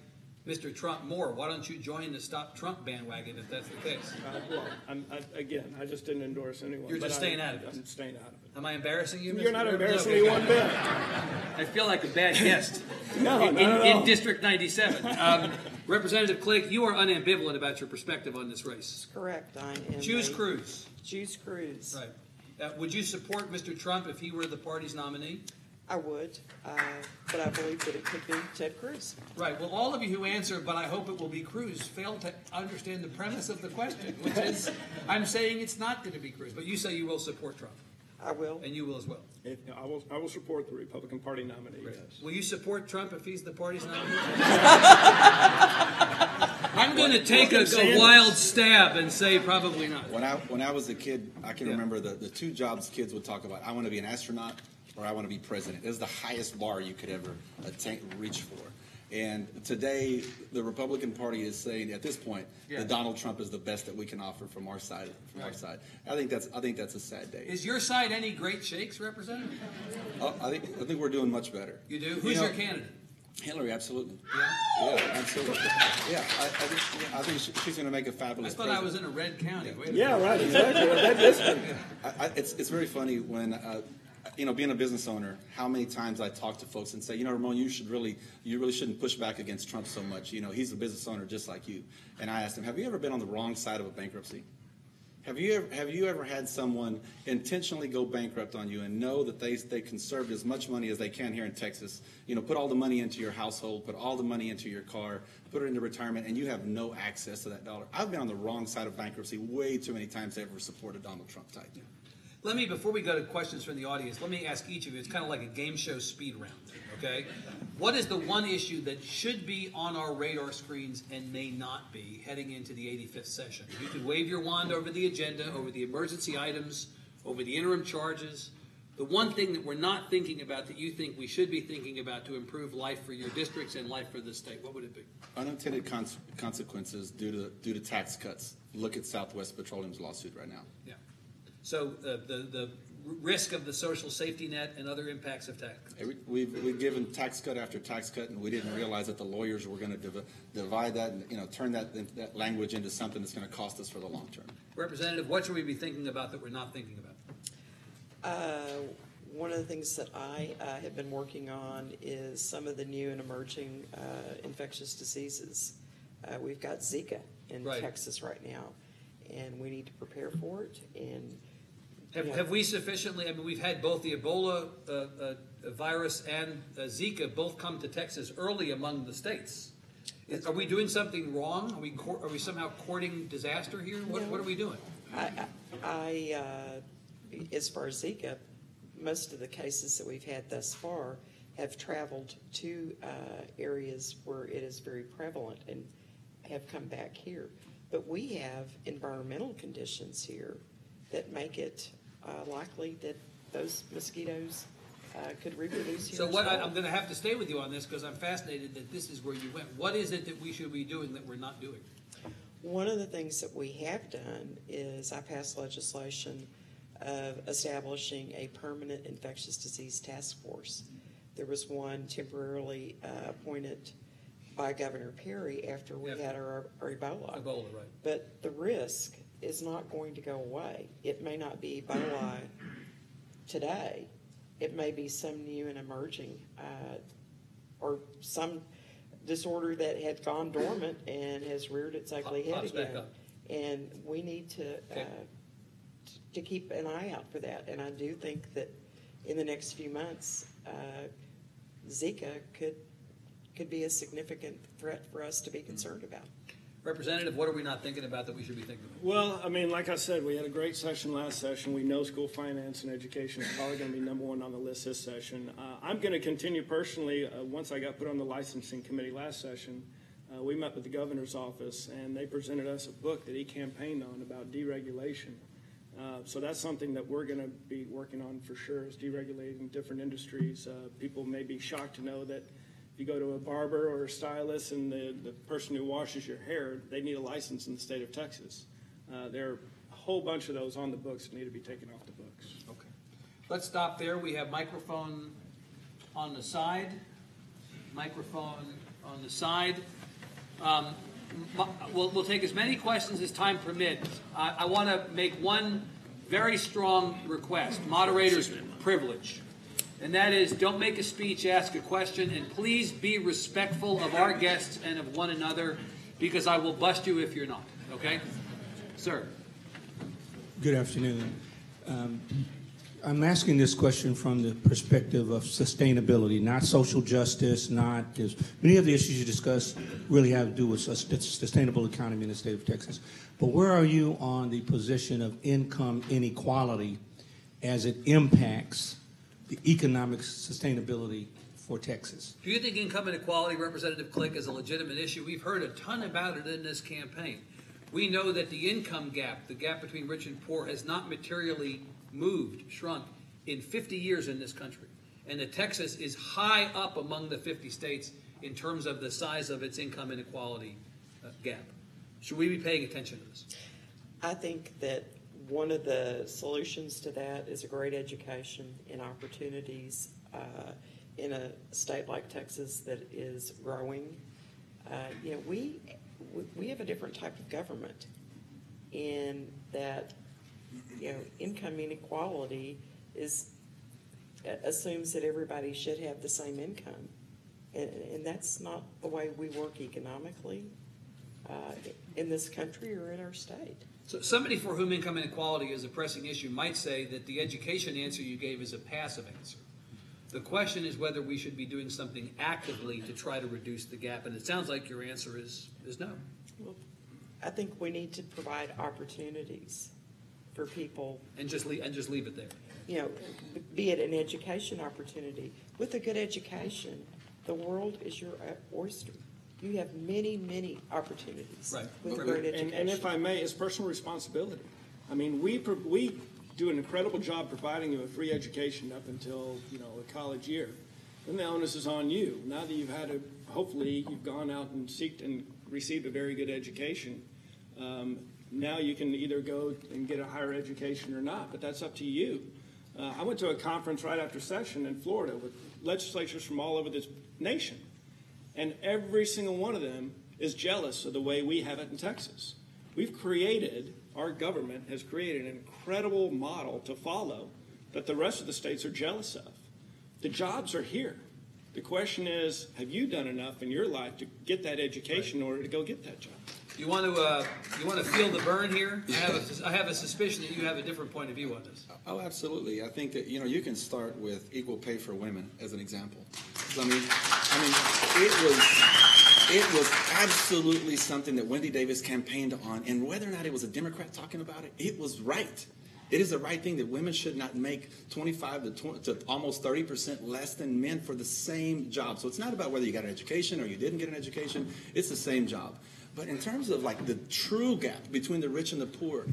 Mr. Trump more. Why don't you join the Stop Trump bandwagon if that's the case? Uh, well, I'm, I, again, I just didn't endorse anyone. You're but just I- staying out of it. I'm staying out of it. Am I embarrassing you? You're Mr. not Rivers? embarrassing Okay, me good. one bit. I feel like a bad guest No, in, not at in all. District 97. Um, Representative Klick, you are unambivalent about your perspective on this race. That's Correct, I am. Choose a- Cruz. Choose Cruz. Right. Uh, would you support Mr. Trump if he were the party's nominee? I would, uh, but I believe that it could be Ted Cruz. Right, well, all of you who answer, but I hope it will be Cruz, fail to understand the premise of the question, which is, I'm saying it's not going to be Cruz, but you say you will support Trump, I will. and you will as well. If- I will, I will support the Republican Party nominee, yes. Will you support Trump if he's the party's nominee? I'm going to take a, a wild stab and say probably not. When I when I was a kid, I can Yeah. remember the, the two jobs kids would talk about. I want to be an astronaut or I want to be president. It was the highest bar you could ever attain, reach for. And today, the Republican Party is saying at this point Yeah. that Donald Trump is the best that we can offer from our side. From our side, I think that's I think that's a sad day. Is your side any great shakes, Representative? Oh, I think I think we're doing much better. You do? Who's know, your candidate? Hillary, absolutely. Yeah? Yeah, absolutely. Yeah, I, I think I think she- she's going to make a fabulous. thought I was in a red county. Wait a Yeah, right, exactly. That district. I, I, it's, it's very funny when, uh, you know, being a business owner, how many times I talk to folks and say, you know, Ramon, you should really, you really shouldn't push back against Trump so much. You know, he's a business owner just like you. And I asked him, have you ever been on the wrong side of a bankruptcy? Have you ever, have you ever had someone intentionally go bankrupt on you and know that they, they conserved as much money as they can here in Texas? You know, put all the money into your household, put all the money into your car, put it into retirement, and you have no access to that dollar. I've been on the wrong side of bankruptcy way too many times to ever support a Donald Trump type. Let me, before we go to questions from the audience, let me ask each of you, it's kind of like a game show speed round, okay? What is the one issue that should be on our radar screens and may not be heading into the 85th session? You can wave your wand over the agenda, over the emergency items, over the interim charges. The one thing that we're not thinking about that you think we should be thinking about to improve life for your districts and life for the state, what would it be? Unintended cons- consequences due to, due to tax cuts. Look at Southwest Petroleum's lawsuit right now. Yeah. So uh, the, the risk of the social safety net and other impacts of tax. Every, we've, we've given tax cut after tax cut, and we didn't realize that the lawyers were gonna div- divide that and, you know, turn that, that language into something that's gonna cost us for the long term. Representative, what should we be thinking about that we're not thinking about? Uh, One of the things that I uh, have been working on is some of the new and emerging uh, infectious diseases. Uh, We've got Zika in Right. Texas right now, and we need to prepare for it. And Have, Yeah. have we sufficiently, I mean, we've had both the Ebola uh, uh, virus and uh, Zika both come to Texas early among the states. Is- Are we doing something wrong? Are we, are we somehow courting disaster here? What, what are we doing? I, I, uh, as far as Zika, most of the cases that we've had thus far have traveled to uh, areas where it is very prevalent and have come back here. But we have environmental conditions here that make it uh, likely that those mosquitoes uh, could reproduce here So what, I- well. I'm gonna have to stay with you on this because I'm fascinated that this is where you went. What is it that we should be doing that we're not doing? One of the things that we have done is I passed legislation of establishing a permanent infectious disease task force. There was one temporarily uh, appointed by Governor Perry after we had our our Ebola. Ebola, right? But the risk is not going to go away. It may not be Ebola today. It may be some new and emerging, uh, or some disorder that had gone dormant and has reared its ugly head Pops again. And we need to, Okay. uh, to keep an eye out for that. And I do think that in the next few months, uh, Zika could, could be a significant threat for us to be concerned about. Representative, what are we not thinking about that we should be thinking about? Well, I mean, like I said, we had a great session last session. We know school finance and education is probably going to be number one on the list this session. Uh, I'm going to continue personally, uh, once I got put on the licensing committee last session, uh, we met with the governor's office and they presented us a book that he campaigned on about deregulation. Uh, so that's something that we're going to be working on for sure is deregulating different industries. Uh, people may be shocked to know that you go to a barber or a stylist and the, the person who washes your hair, they need a license in the state of Texas. Uh, there are a whole bunch of those on the books that need to be taken off the books. Okay. Let's stop there. We have microphone on the side, microphone on the side. Um, We'll, we'll take as many questions as time permits. I, I want to make one very strong request, moderator's privilege. And that is, don't make a speech, ask a question, and please be respectful of our guests and of one another, because I will bust you if you're not, okay? Sir? Good afternoon. Um, I'm asking this question from the perspective of sustainability, not social justice, not, many of the issues you discuss really have to do with sus- sustainable economy in the state of Texas. But where are you on the position of income inequality as it impacts the economic sustainability for Texas? Do you think income inequality, Representative Klick, is a legitimate issue? We've heard a ton about it in this campaign. We know that the income gap, the gap between rich and poor, has not materially moved, shrunk in 50 years in this country. And that Texas is high up among the 50 states in terms of the size of its income inequality uh, gap. Should we be paying attention to this? I think that one of the solutions to that is a great education and opportunities uh, in a state like Texas that is growing. Uh, you know, we we- have a different type of government in that you know income inequality is assumes that everybody should have the same income, and, and that's not the way we work economically uh, in this country or in our state. So somebody for whom income inequality is a pressing issue might say that the education answer you gave is a passive answer. The question is whether we should be doing something actively to try to reduce the gap, and it sounds like your answer is, is no. Well, I think we need to provide opportunities for people, And just leave, and just leave it there. you know, be it an education opportunity. With a good education, the world is your oyster. You have many, many opportunities Right. with Right. great And, education. and if I may, it's personal responsibility. I mean, we, we do an incredible job providing you a free education up until, you know, a college year. Then the onus is on you. Now that you've had a, hopefully, you've gone out and seeked and received a very good education, um, now you can either go and get a higher education or not, but that's up to you. Uh, I went to a conference right after session in Florida with legislatures from all over this nation. And every single one of them is jealous of the way we have it in Texas. We've created, our government has created an incredible model to follow that the rest of the states are jealous of. The jobs are here. The question is, have you done enough in your life to get that education in order to go get that job? You want to, uh, you want to feel the burn here? I have a, I have a suspicion that you have a different point of view on this. Oh, absolutely. I think that, you know, you can start with equal pay for women as an example. I mean, I mean, it was, it was absolutely something that Wendy Davis campaigned on, and whether or not it was a Democrat talking about it, it was right. It is the right thing that women should not make 25 to, 20, to almost 30 percent less than men for the same job. So it's not about whether you got an education or you didn't get an education. It's the same job. But in terms of like the true gap between the rich and the poor,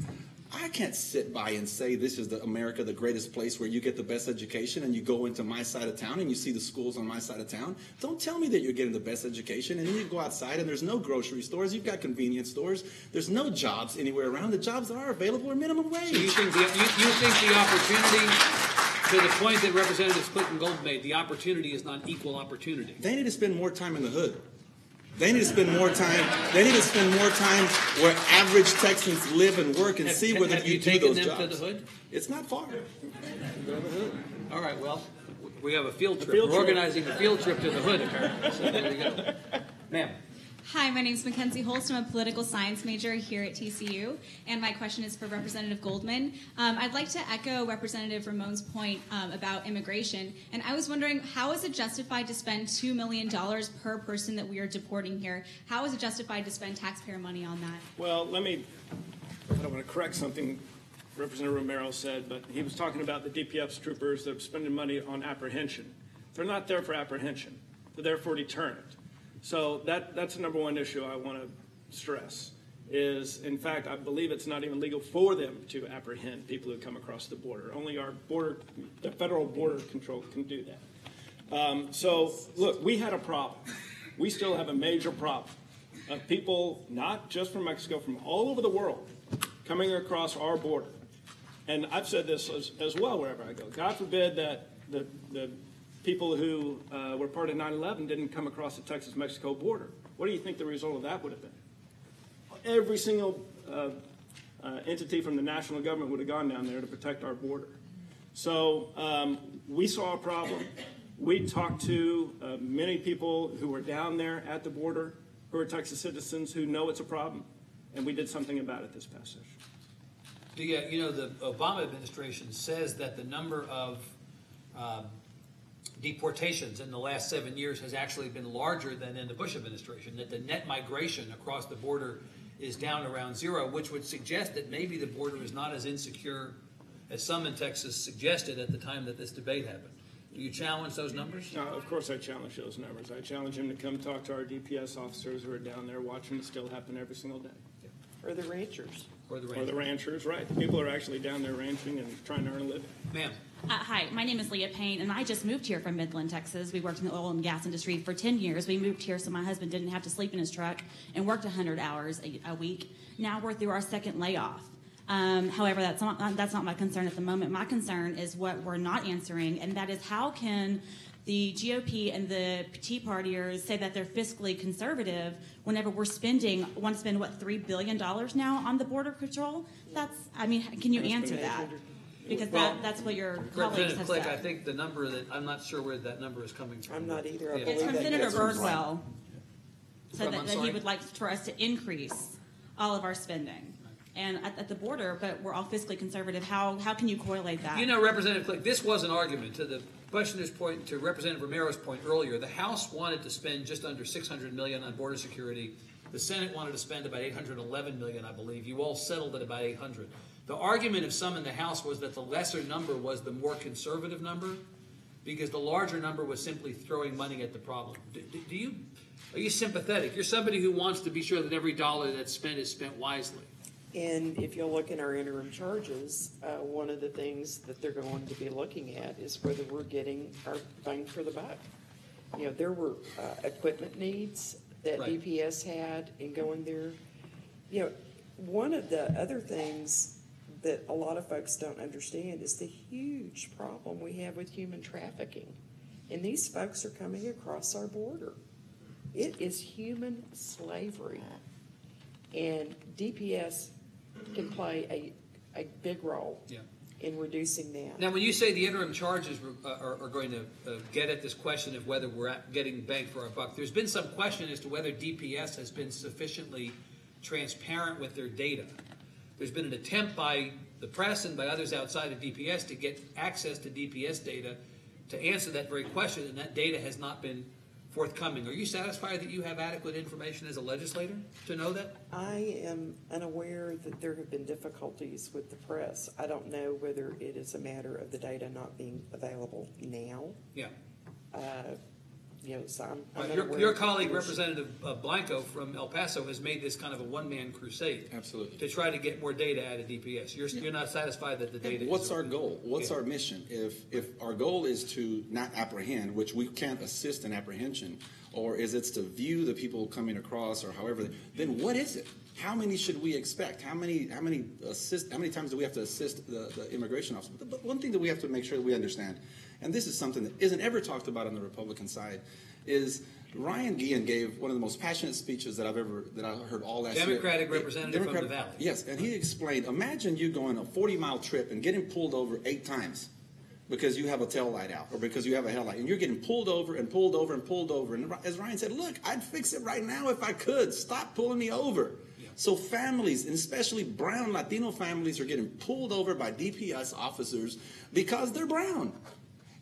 I can't sit by and say this is the America, the greatest place where you get the best education and you go into my side of town and you see the schools on my side of town. Don't tell me that you're getting the best education and then you go outside and there's no grocery stores, you've got convenience stores, there's no jobs anywhere around. The jobs that are available are minimum wage. So you think the, you, you think the opportunity, to the point that Representatives Clinton Gold made, the opportunity is not equal opportunity? They need to spend more time in the hood. They need to spend more time. They need to spend more time where average Texans live and work and Have- see whether you, you do taken those them jobs. to the hood? It's not far. All right, well, we have a field trip. field We're trip. organizing a field trip to the hood, apparently. So there we go. Ma'am. Hi, my name is Mackenzie Holst. I'm a political science major here at TCU, and my question is for Representative Goldman. Um, I'd like to echo Representative Ramon's point um, about immigration, and I was wondering how is it justified to spend $2 million per person that we are deporting here? How is it justified to spend taxpayer money on that? Well, let me, I don't want to correct something Representative Romero said, but he was talking about the DPS troopers that are spending money on apprehension. They're not there for apprehension. They're there for deterrent. So that, that's the number one issue I want to stress is, in fact, I believe it's not even legal for them to apprehend people who come across the border. Only our border, the federal border control can do that. Um, so, look, we had a problem. We still have a major problem of people, not just from Mexico, from all over the world, coming across our border. And I've said this as, as well wherever I go. God forbid that the, the people who uh, were part of 9 11 didn't come across the Texas Mexico border. What do you think the result of that would have been? Every single uh, uh, entity from the national government would have gone down there to protect our border. So um, we saw a problem. We talked to uh, many people who were down there at the border who are Texas citizens who know it's a problem, and we did something about it this past session. You, you know, the Obama administration says that the number of um, deportations in the last seven years has actually been larger than in the Bush administration, that the net migration across the border is down around zero, which would suggest that maybe the border is not as insecure as some in Texas suggested at the time that this debate happened. Do you challenge those numbers? No, of course I challenge those numbers. I challenge him to come talk to our DPS officers who are down there watching it still happen every single day. Or the ranchers. Or the ranchers. Or the ranchers, right. The people are actually down there ranching and trying to earn a living. Ma'am, Uh, hi, my name is Leah Payne, and I just moved here from Midland, Texas. We worked in the oil and gas industry for 10 years. We moved here so my husband didn't have to sleep in his truck and worked 100 hours a, a week. Now we're through our second layoff. Um, however, that's not, uh, that's not my concern at the moment. My concern is what we're not answering, and that is how can the GOP and the Tea Partiers say that they're fiscally conservative whenever we're spending, want to spend, what, $3 billion now on the Border Patrol? That's, I mean, can you answer that? 800. Because Well, that, that's what your colleagues Representative have Klick, said. I think the number that, I'm not sure where that number is coming from. I'm not either. I Yeah. It's believe from that Senator gets from- Birdwell. So From, that, I'm that he sorry? would like for us to increase all of our spending. And at, at the border, but we're all fiscally conservative. How, how can you correlate that? You know, Representative Klick, this was an argument to the questioner's point, to Representative Romero's point earlier. The House wanted to spend just under six hundred million on border security. The Senate wanted to spend about eight hundred eleven million, I believe. You all settled at about eight hundred. The argument of some in the House was that the lesser number was the more conservative number, because the larger number was simply throwing money at the problem. Do, do- do you, are you sympathetic? You're somebody who wants to be sure that every dollar that's spent is spent wisely. And if you'll look in our interim charges, uh, one of the things that they're going to be looking at is whether we're getting our bang for the buck. You know, there were, uh, equipment needs that Right. DPS had in going there. You know, one of the other things that a lot of folks don't understand is the huge problem we have with human trafficking. And these folks are coming across our border. It is human slavery. And DPS can play a, a big role Yeah. in reducing that. Now, when you say the interim charges uh, are, are going to uh, get at this question of whether we're getting bang for our buck, there's been some question as to whether DPS has been sufficiently transparent with their data. There's been an attempt by the press and by others outside of DPS to get access to DPS data to answer that very question, and that data has not been forthcoming. Are you satisfied that you have adequate information as a legislator to know that? I am unaware that there have been difficulties with the press. I don't know whether it is a matter of the data not being available now. Yeah. Uh, You know, so I'm. I'm Your, unaware your of colleague, portion. Representative uh, Blanco from El Paso, has made this kind of a one-man crusade. Absolutely. To try to get more data out of DPS. You're, you're not satisfied that the data is. What's our goal? What's Yeah. our mission? If, if our goal is to not apprehend, which we can't assist in apprehension, or is it to view the people coming across or however, then what is it? How many should we expect? How many, how many assist, how many times do we have to assist the, the immigration officer? But one thing that we have to make sure that we understand, and this is something that isn't ever talked about on the Republican side, is Ryan Guillen gave one of the most passionate speeches that I've ever, that I heard all last year. Democratic representative from the Valley. Yes, and he explained, imagine you going a 40 mile trip and getting pulled over eight times because you have a tail light out or because you have a headlight and you're getting pulled over and pulled over and pulled over. And as Ryan said, look, I'd fix it right now if I could. Stop pulling me over. So families, and especially brown Latino families, are getting pulled over by DPS officers because they're brown.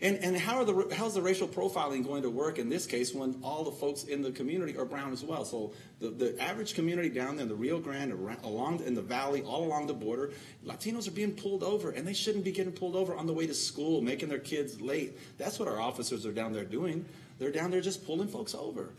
And, and how are the, how's the racial profiling going to work in this case when all the folks in the community are brown as well? So the, the average community down there in the Rio Grande, around, along in the valley, all along the border, Latinos are being pulled over, and they shouldn't be getting pulled over on the way to school, making their kids late. That's what our officers are down there doing. They're down there just pulling folks over.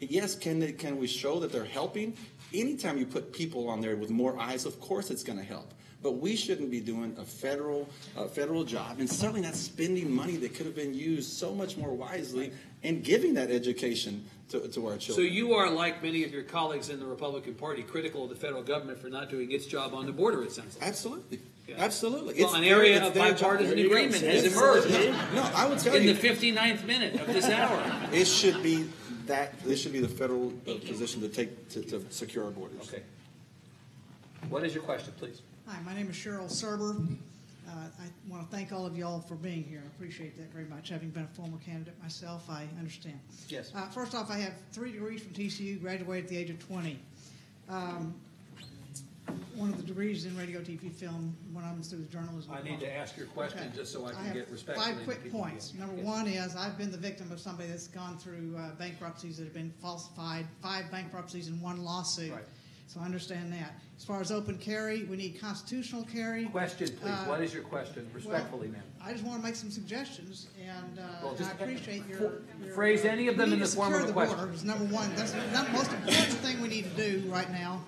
Yes, can they, can we show that they're helping? Anytime you put people on there with more eyes, of course it's going to help. But we shouldn't be doing a federal, uh, federal job, and certainly not spending money that could have been used so much more wisely and giving that education to, to our children. So you are, like many of your colleagues in the Republican Party, critical of the federal government for not doing its job on the border, it sounds like. Absolutely. Yeah. Absolutely. Well, It's an area of bipartisan There you go. agreement has emerged. No, I would tell In you. the 59th minute of this hour. It should be that, this should be the federal uh, position to take, to, to secure our borders. Okay. What is your question, please? Hi, my name is Cheryl Serber. Uh, I want to thank all of y'all for being here. I appreciate that very much. Having been a former candidate myself, I understand. Yes. Uh, First off, I have three degrees from TCU, graduated at the age of 20. Um, one of the degrees in radio, TV, film when I'm through the journalism. I need to ask your question Okay. just so I can have get respect. Five quick points. here. Number Yes. one is I've been the victim of somebody that's gone through uh, bankruptcies that have been falsified, five bankruptcies in one lawsuit. Right. So I understand that. As far as open carry, we need constitutional carry. Question, please. Uh, What is your question? Respectfully, ma'am. I just want to make some suggestions, and uh, Well, and just I appreciate your. your, phrase uh, any of them in the form of a the question. border is number one. That's the most important thing we need to do right now,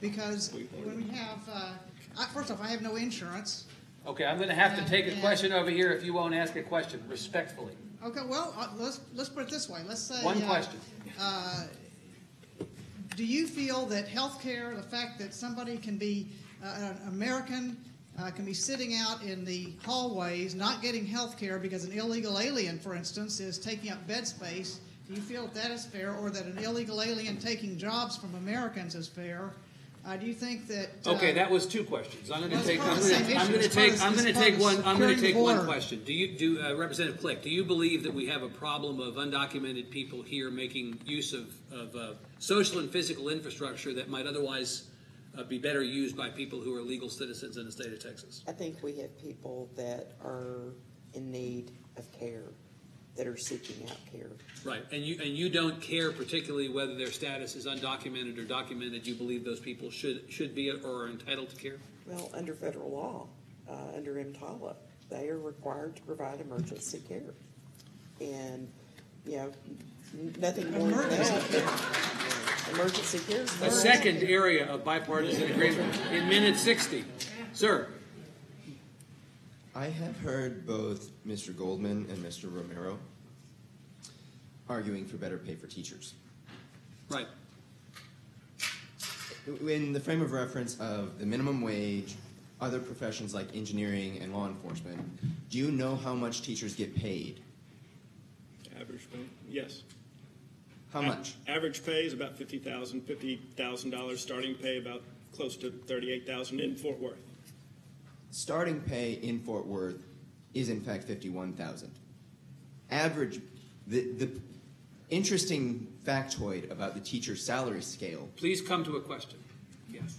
because when we have, uh, I, first off, I have no insurance. Okay, I'm gonna have to take a question over here if you won't ask a question, respectfully. Okay, well, uh, let's let's put it this way. Let's say One uh, question. Do you feel that healthcare, the fact that somebody can be uh, an American, uh, can be sitting out in the hallways not getting health care because an illegal alien, for instance, is taking up bed space? Do you feel that that is fair, or that an illegal alien taking jobs from Americans is fair? Uh, do you think that? uh, Okay, that was two questions. I'm gonna take, I'm gonna, same I'm gonna take, I'm gonna take one, I'm gonna take one question. Do you, do, uh, Representative Klick, do you believe that we have a problem of undocumented people here making use of, of, uh, social and physical infrastructure that might otherwise, uh, be better used by people who are legal citizens in the state of Texas? I think we have people that are in need of care, that are seeking out care. Right, and you, and you don't care particularly whether their status is undocumented or documented, you believe those people should, should be or are entitled to care? Well, under federal law, uh, under EMTALA, they are required to provide emergency care. And, you know, n- nothing more than that. Emergency care is. A second area of bipartisan agreement in minute sixty. Sir? I have heard both Mr. Goldman and Mr. Romero arguing for better pay for teachers. Right. In the frame of reference of the minimum wage, other professions like engineering and law enforcement, do you know how much teachers get paid? Average pay, yes. How much? Average pay is about fifty thousand, fifty thousand dollars, starting pay about close to thirty-eight thousand in Fort Worth. Starting pay in Fort Worth is in fact fifty-one thousand. Average, the, the interesting factoid about the teacher salary scale, Please come to a question. Yes.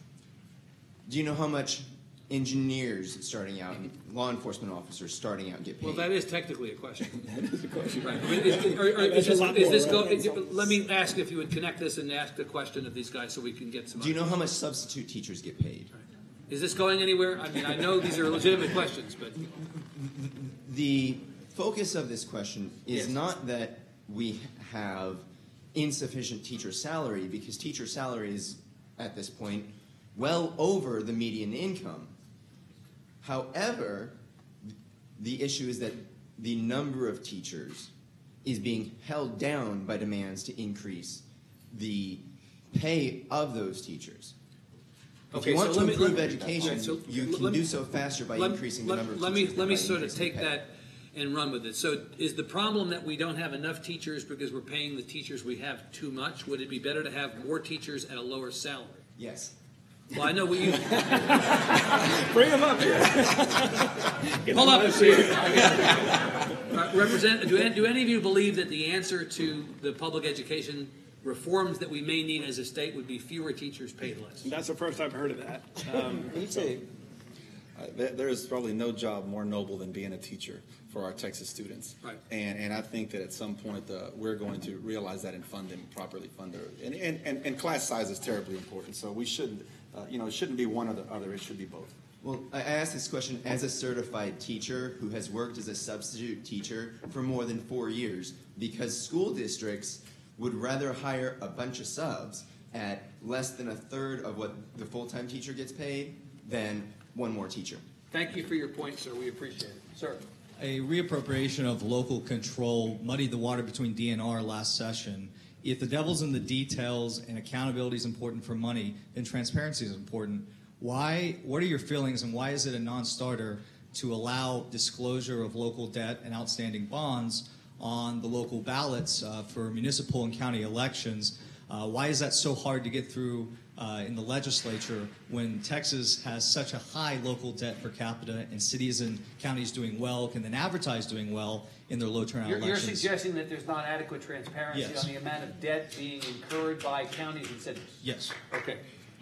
do you know how much engineers starting out, and law enforcement officers starting out get paid? Well, that is technically a question. That is the question. Right. But is- is- are- are- Is this, lot is this right? go, let me ask if you would connect this and ask the question of these guys so we can get some. Do you know how much substitute teachers get paid? Is this going anywhere? I mean, I know these are legitimate questions, but The focus of this question is Yes. not that we have insufficient teacher salary, because teacher salary is, at this point, well over the median income. However, the issue is that the number of teachers is being held down by demands to increase the pay of those teachers. If Okay, you want so to let me- improve me- education, Alright, so you let can me- do so faster by let- increasing the let- number of let me, teachers. let me than by sort of increasing take pay. that and run with it. So is the problem that we don't have enough teachers because we're paying the teachers we have too much? Would it be better to have more teachers at a lower salary? Yes. Well, I know what you. Bring them up here. Hold up, here. Uh, Represent, do, any- do any of you believe that the answer to the public education reforms that we may need as a state would be fewer teachers paid less? That's the first I've heard of that. Um, Me too. Uh, there, there is probably no job more noble than being a teacher for our Texas students. Right. And, and I think that at some point, uh, we're going to realize that and fund them, properly fund their, and, and, and, and class size is terribly important, so we shouldn't, uh, you know, it shouldn't be one or the other, it should be both. Well, I I asked this question as a certified teacher who has worked as a substitute teacher for more than four years because school districts would rather hire a bunch of subs at less than a third of what the full-time teacher gets paid than one more teacher. Thank you for your point, sir. We appreciate it. Sir? A reappropriation of local control muddied the water between DNR last session. If the devil's in the details and accountability is important for money, then transparency is important. Why? What are your feelings, and why is it a non-starter to allow disclosure of local debt and outstanding bonds on the local ballots uh, for municipal and county elections? Uh, why is that so hard to get through uh, in the legislature when Texas has such a high local debt per capita and cities and counties doing well can then advertise doing well in their low turnout You're, you're suggesting that there's not adequate transparency Yes. on the amount of debt being incurred by counties and cities? yes. Okay.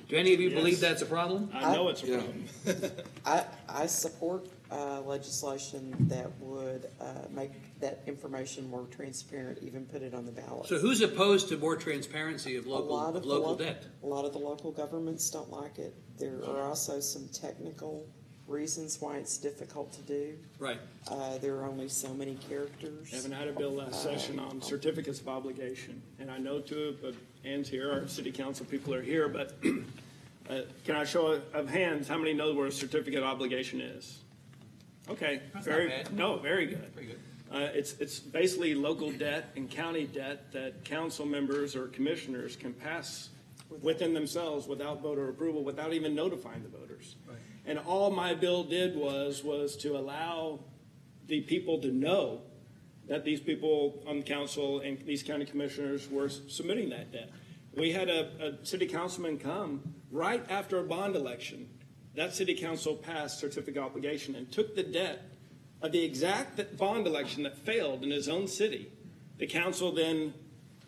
Do any of you believe that's a problem? I know it's a Yeah. problem. I, I support uh, legislation that would uh, make that information more transparent, even put it on the ballot. So who's opposed to more transparency of A local, lot of of local lo- debt? A lot of the local governments don't like it. There are also some technical reasons why it's difficult to do. Right. Uh, There are only so many characters. Evan had a bill last session on certificates of obligation, and I know two of Ann's here, our city council people are here, but uh, can I show of hands, how many know where a certificate of obligation is? Okay, That's not very, bad. no, very good. Very good. Uh, It's, it's basically local debt and county debt that council members or commissioners can pass within themselves without voter approval, without even notifying the voters. Right. And all my bill did was, was to allow the people to know that these people on the council and these county commissioners were submitting that debt. We had a, a city councilman come right after a bond election. That city council passed certificate obligation and took the debt of the exact bond election that failed in his own city. The council then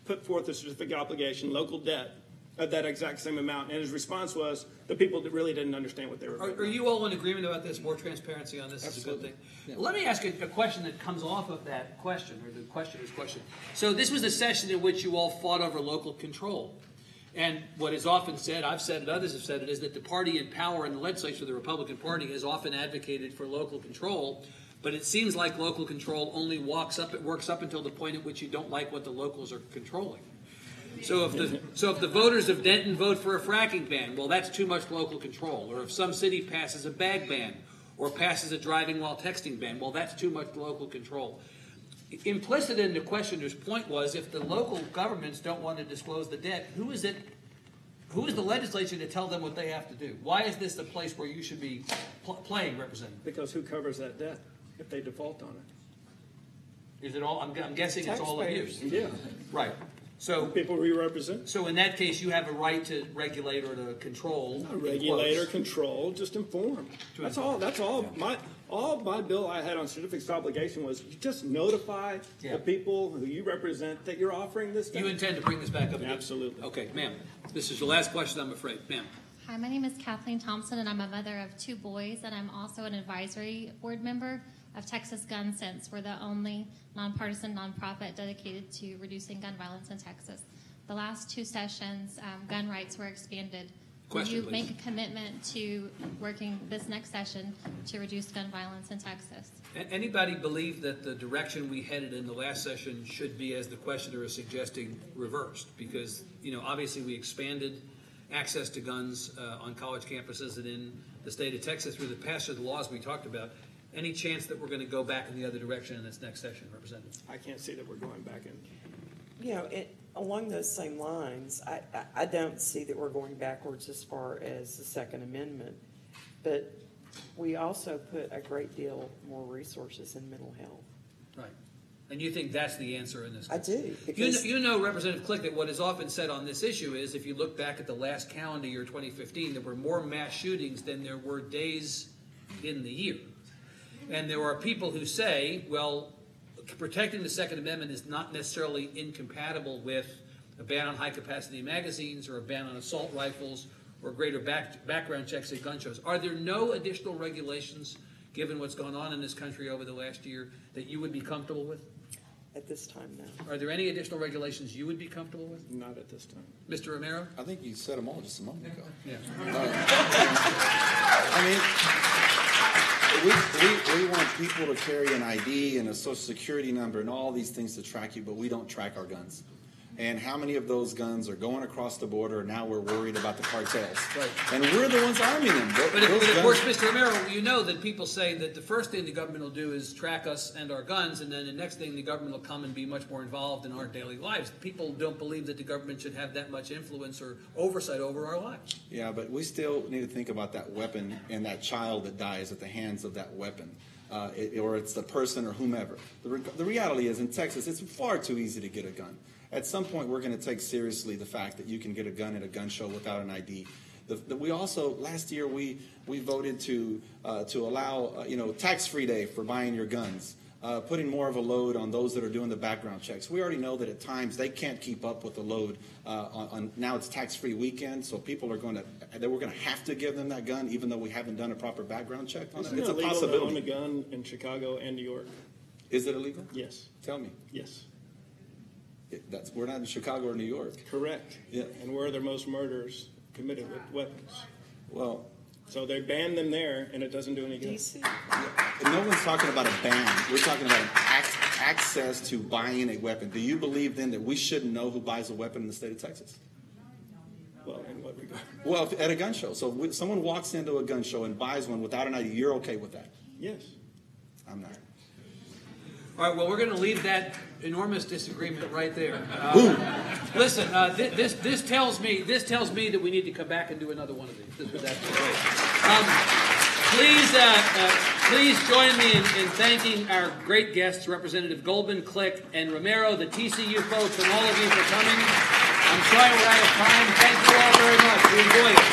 put forth a certificate obligation, local debt, of that exact same amount. And his response was, the people that really didn't understand what they were Are, are you all in agreement about this? More transparency on this is a good thing. Let me ask you a question that comes off of that question, or the questioner's question. So this was a session in which you all fought over local control. And what is often said, I've said it, others have said it, is that the party in power in the legislature, the Republican Party, has often advocated for local control. But it seems like local control only walks up, it works up until the point at which you don't like what the locals are controlling. So if the so if the voters of Denton vote for a fracking ban, well, that's too much local control. Or if some city passes a bag ban, or passes a driving while texting ban, well, that's too much local control. Implicit in the questioner's point was, if the local governments don't want to disclose the debt, who is it? Who is the legislature to tell them what they have to do? Why is this the place where you should be pl- playing, Representative? Because who covers that debt if they default on it? Is it all? I'm, I'm guessing it's all of you. Yeah, Right. So people we represent. So in that case, you have a right to regulate or to control. Regulate or control, just inform. That's all, that's all. My, all my bill I had on certificates of obligation was you just notify Yeah. the people who you represent that you're offering this debt. You intend to bring this back up again? Absolutely. Okay, ma'am. This is your last question, I'm afraid. Ma'am. Hi, my name is Kathleen Thompson, and I'm a mother of two boys, and I'm also an advisory board member of Texas Gun Sense. We're the only nonpartisan nonprofit dedicated to reducing gun violence in Texas. The last two sessions, um, gun rights were expanded. Question, you please. make a commitment to working this next session to reduce gun violence in Texas? A- Anybody believe that the direction we headed in the last session should be, as the questioner is suggesting, reversed? Because, you know, obviously we expanded access to guns uh, on college campuses and in the state of Texas through the passage of the laws we talked about. Any chance that we're going to go back in the other direction in this next session, Representative? I can't see that we're going back in. You know, it, along those same lines, I, I, I don't see that we're going backwards as far as the Second Amendment. But we also put a great deal more resources in mental health. Right. And you think that's the answer in this? I do, You know, you know, Representative Klick, that what is often said on this issue is, if you look back at the last calendar year, 2015, there were more mass shootings than there were days in the year. And there are people who say, well, protecting the Second Amendment is not necessarily incompatible with a ban on high-capacity magazines or a ban on assault rifles or greater back, background checks at gun shows. Are there no additional regulations, given what's gone on in this country over the last year, that you would be comfortable with? at this time now. Are there any additional regulations you would be comfortable with? Not at this time. Mr. Romero? I think you said them all just a moment ago. Yeah. Uh, I mean, we, we, we want people to carry an ID and a social security number and all these things to track you, but we don't track our guns. And how many of those guns are going across the border? and Now we're worried about the cartels. Right. And we're the ones arming them. Th- But, if, those but of course, Mr. Romero, you know that people say that the first thing the government will do is track us and our guns, and then the next thing the government will come and be much more involved in our daily lives. People don't believe that the government should have that much influence or oversight over our lives. Yeah, but we still need to think about that weapon and that child that dies at the hands of that weapon. Uh, it, or it's the person or whomever. The, re- the reality is, in Texas, it's far too easy to get a gun. At some point, we're going to take seriously the fact that you can get a gun at a gun show without an ID. The, the, we also last year we we voted to uh, to allow uh, you know tax free day for buying your guns. uh, putting more of a load on those that are doing the background checks. We already know that at times they can't keep up with the load. Uh, on, on now it's tax-free weekend, so people are going to that we're going to have to give them that gun, even though we haven't done a proper background check on Isn't it. It's it a illegal to own a gun in Chicago and New York? Is it illegal? Yes, Tell me. yes, That's we're not in Chicago or New York. correct. Yeah. And where are there most murders committed with weapons? Well, So they ban them there, and it doesn't do any good. DC. no one's talking about a ban. We're talking about ac- access to buying a weapon. Do you believe then that we shouldn't know who buys a weapon in the state of Texas? Well, in what regard? Well, if- at a gun show. So if someone walks into a gun show and buys one without an ID, you're okay with that? Yes. I'm not. All right, well, we're going to leave that enormous disagreement right there. Uh, listen, uh, thi- this this tells me this tells me that we need to come back and do another one of these. This was absolutely great. Um, please, uh, uh, please join me in, in thanking our great guests, Representative Goldman, Klick, and Romero, the TCU folks, and all of you for coming. I'm sorry we're out of time. Thank you all very much. We enjoyed it.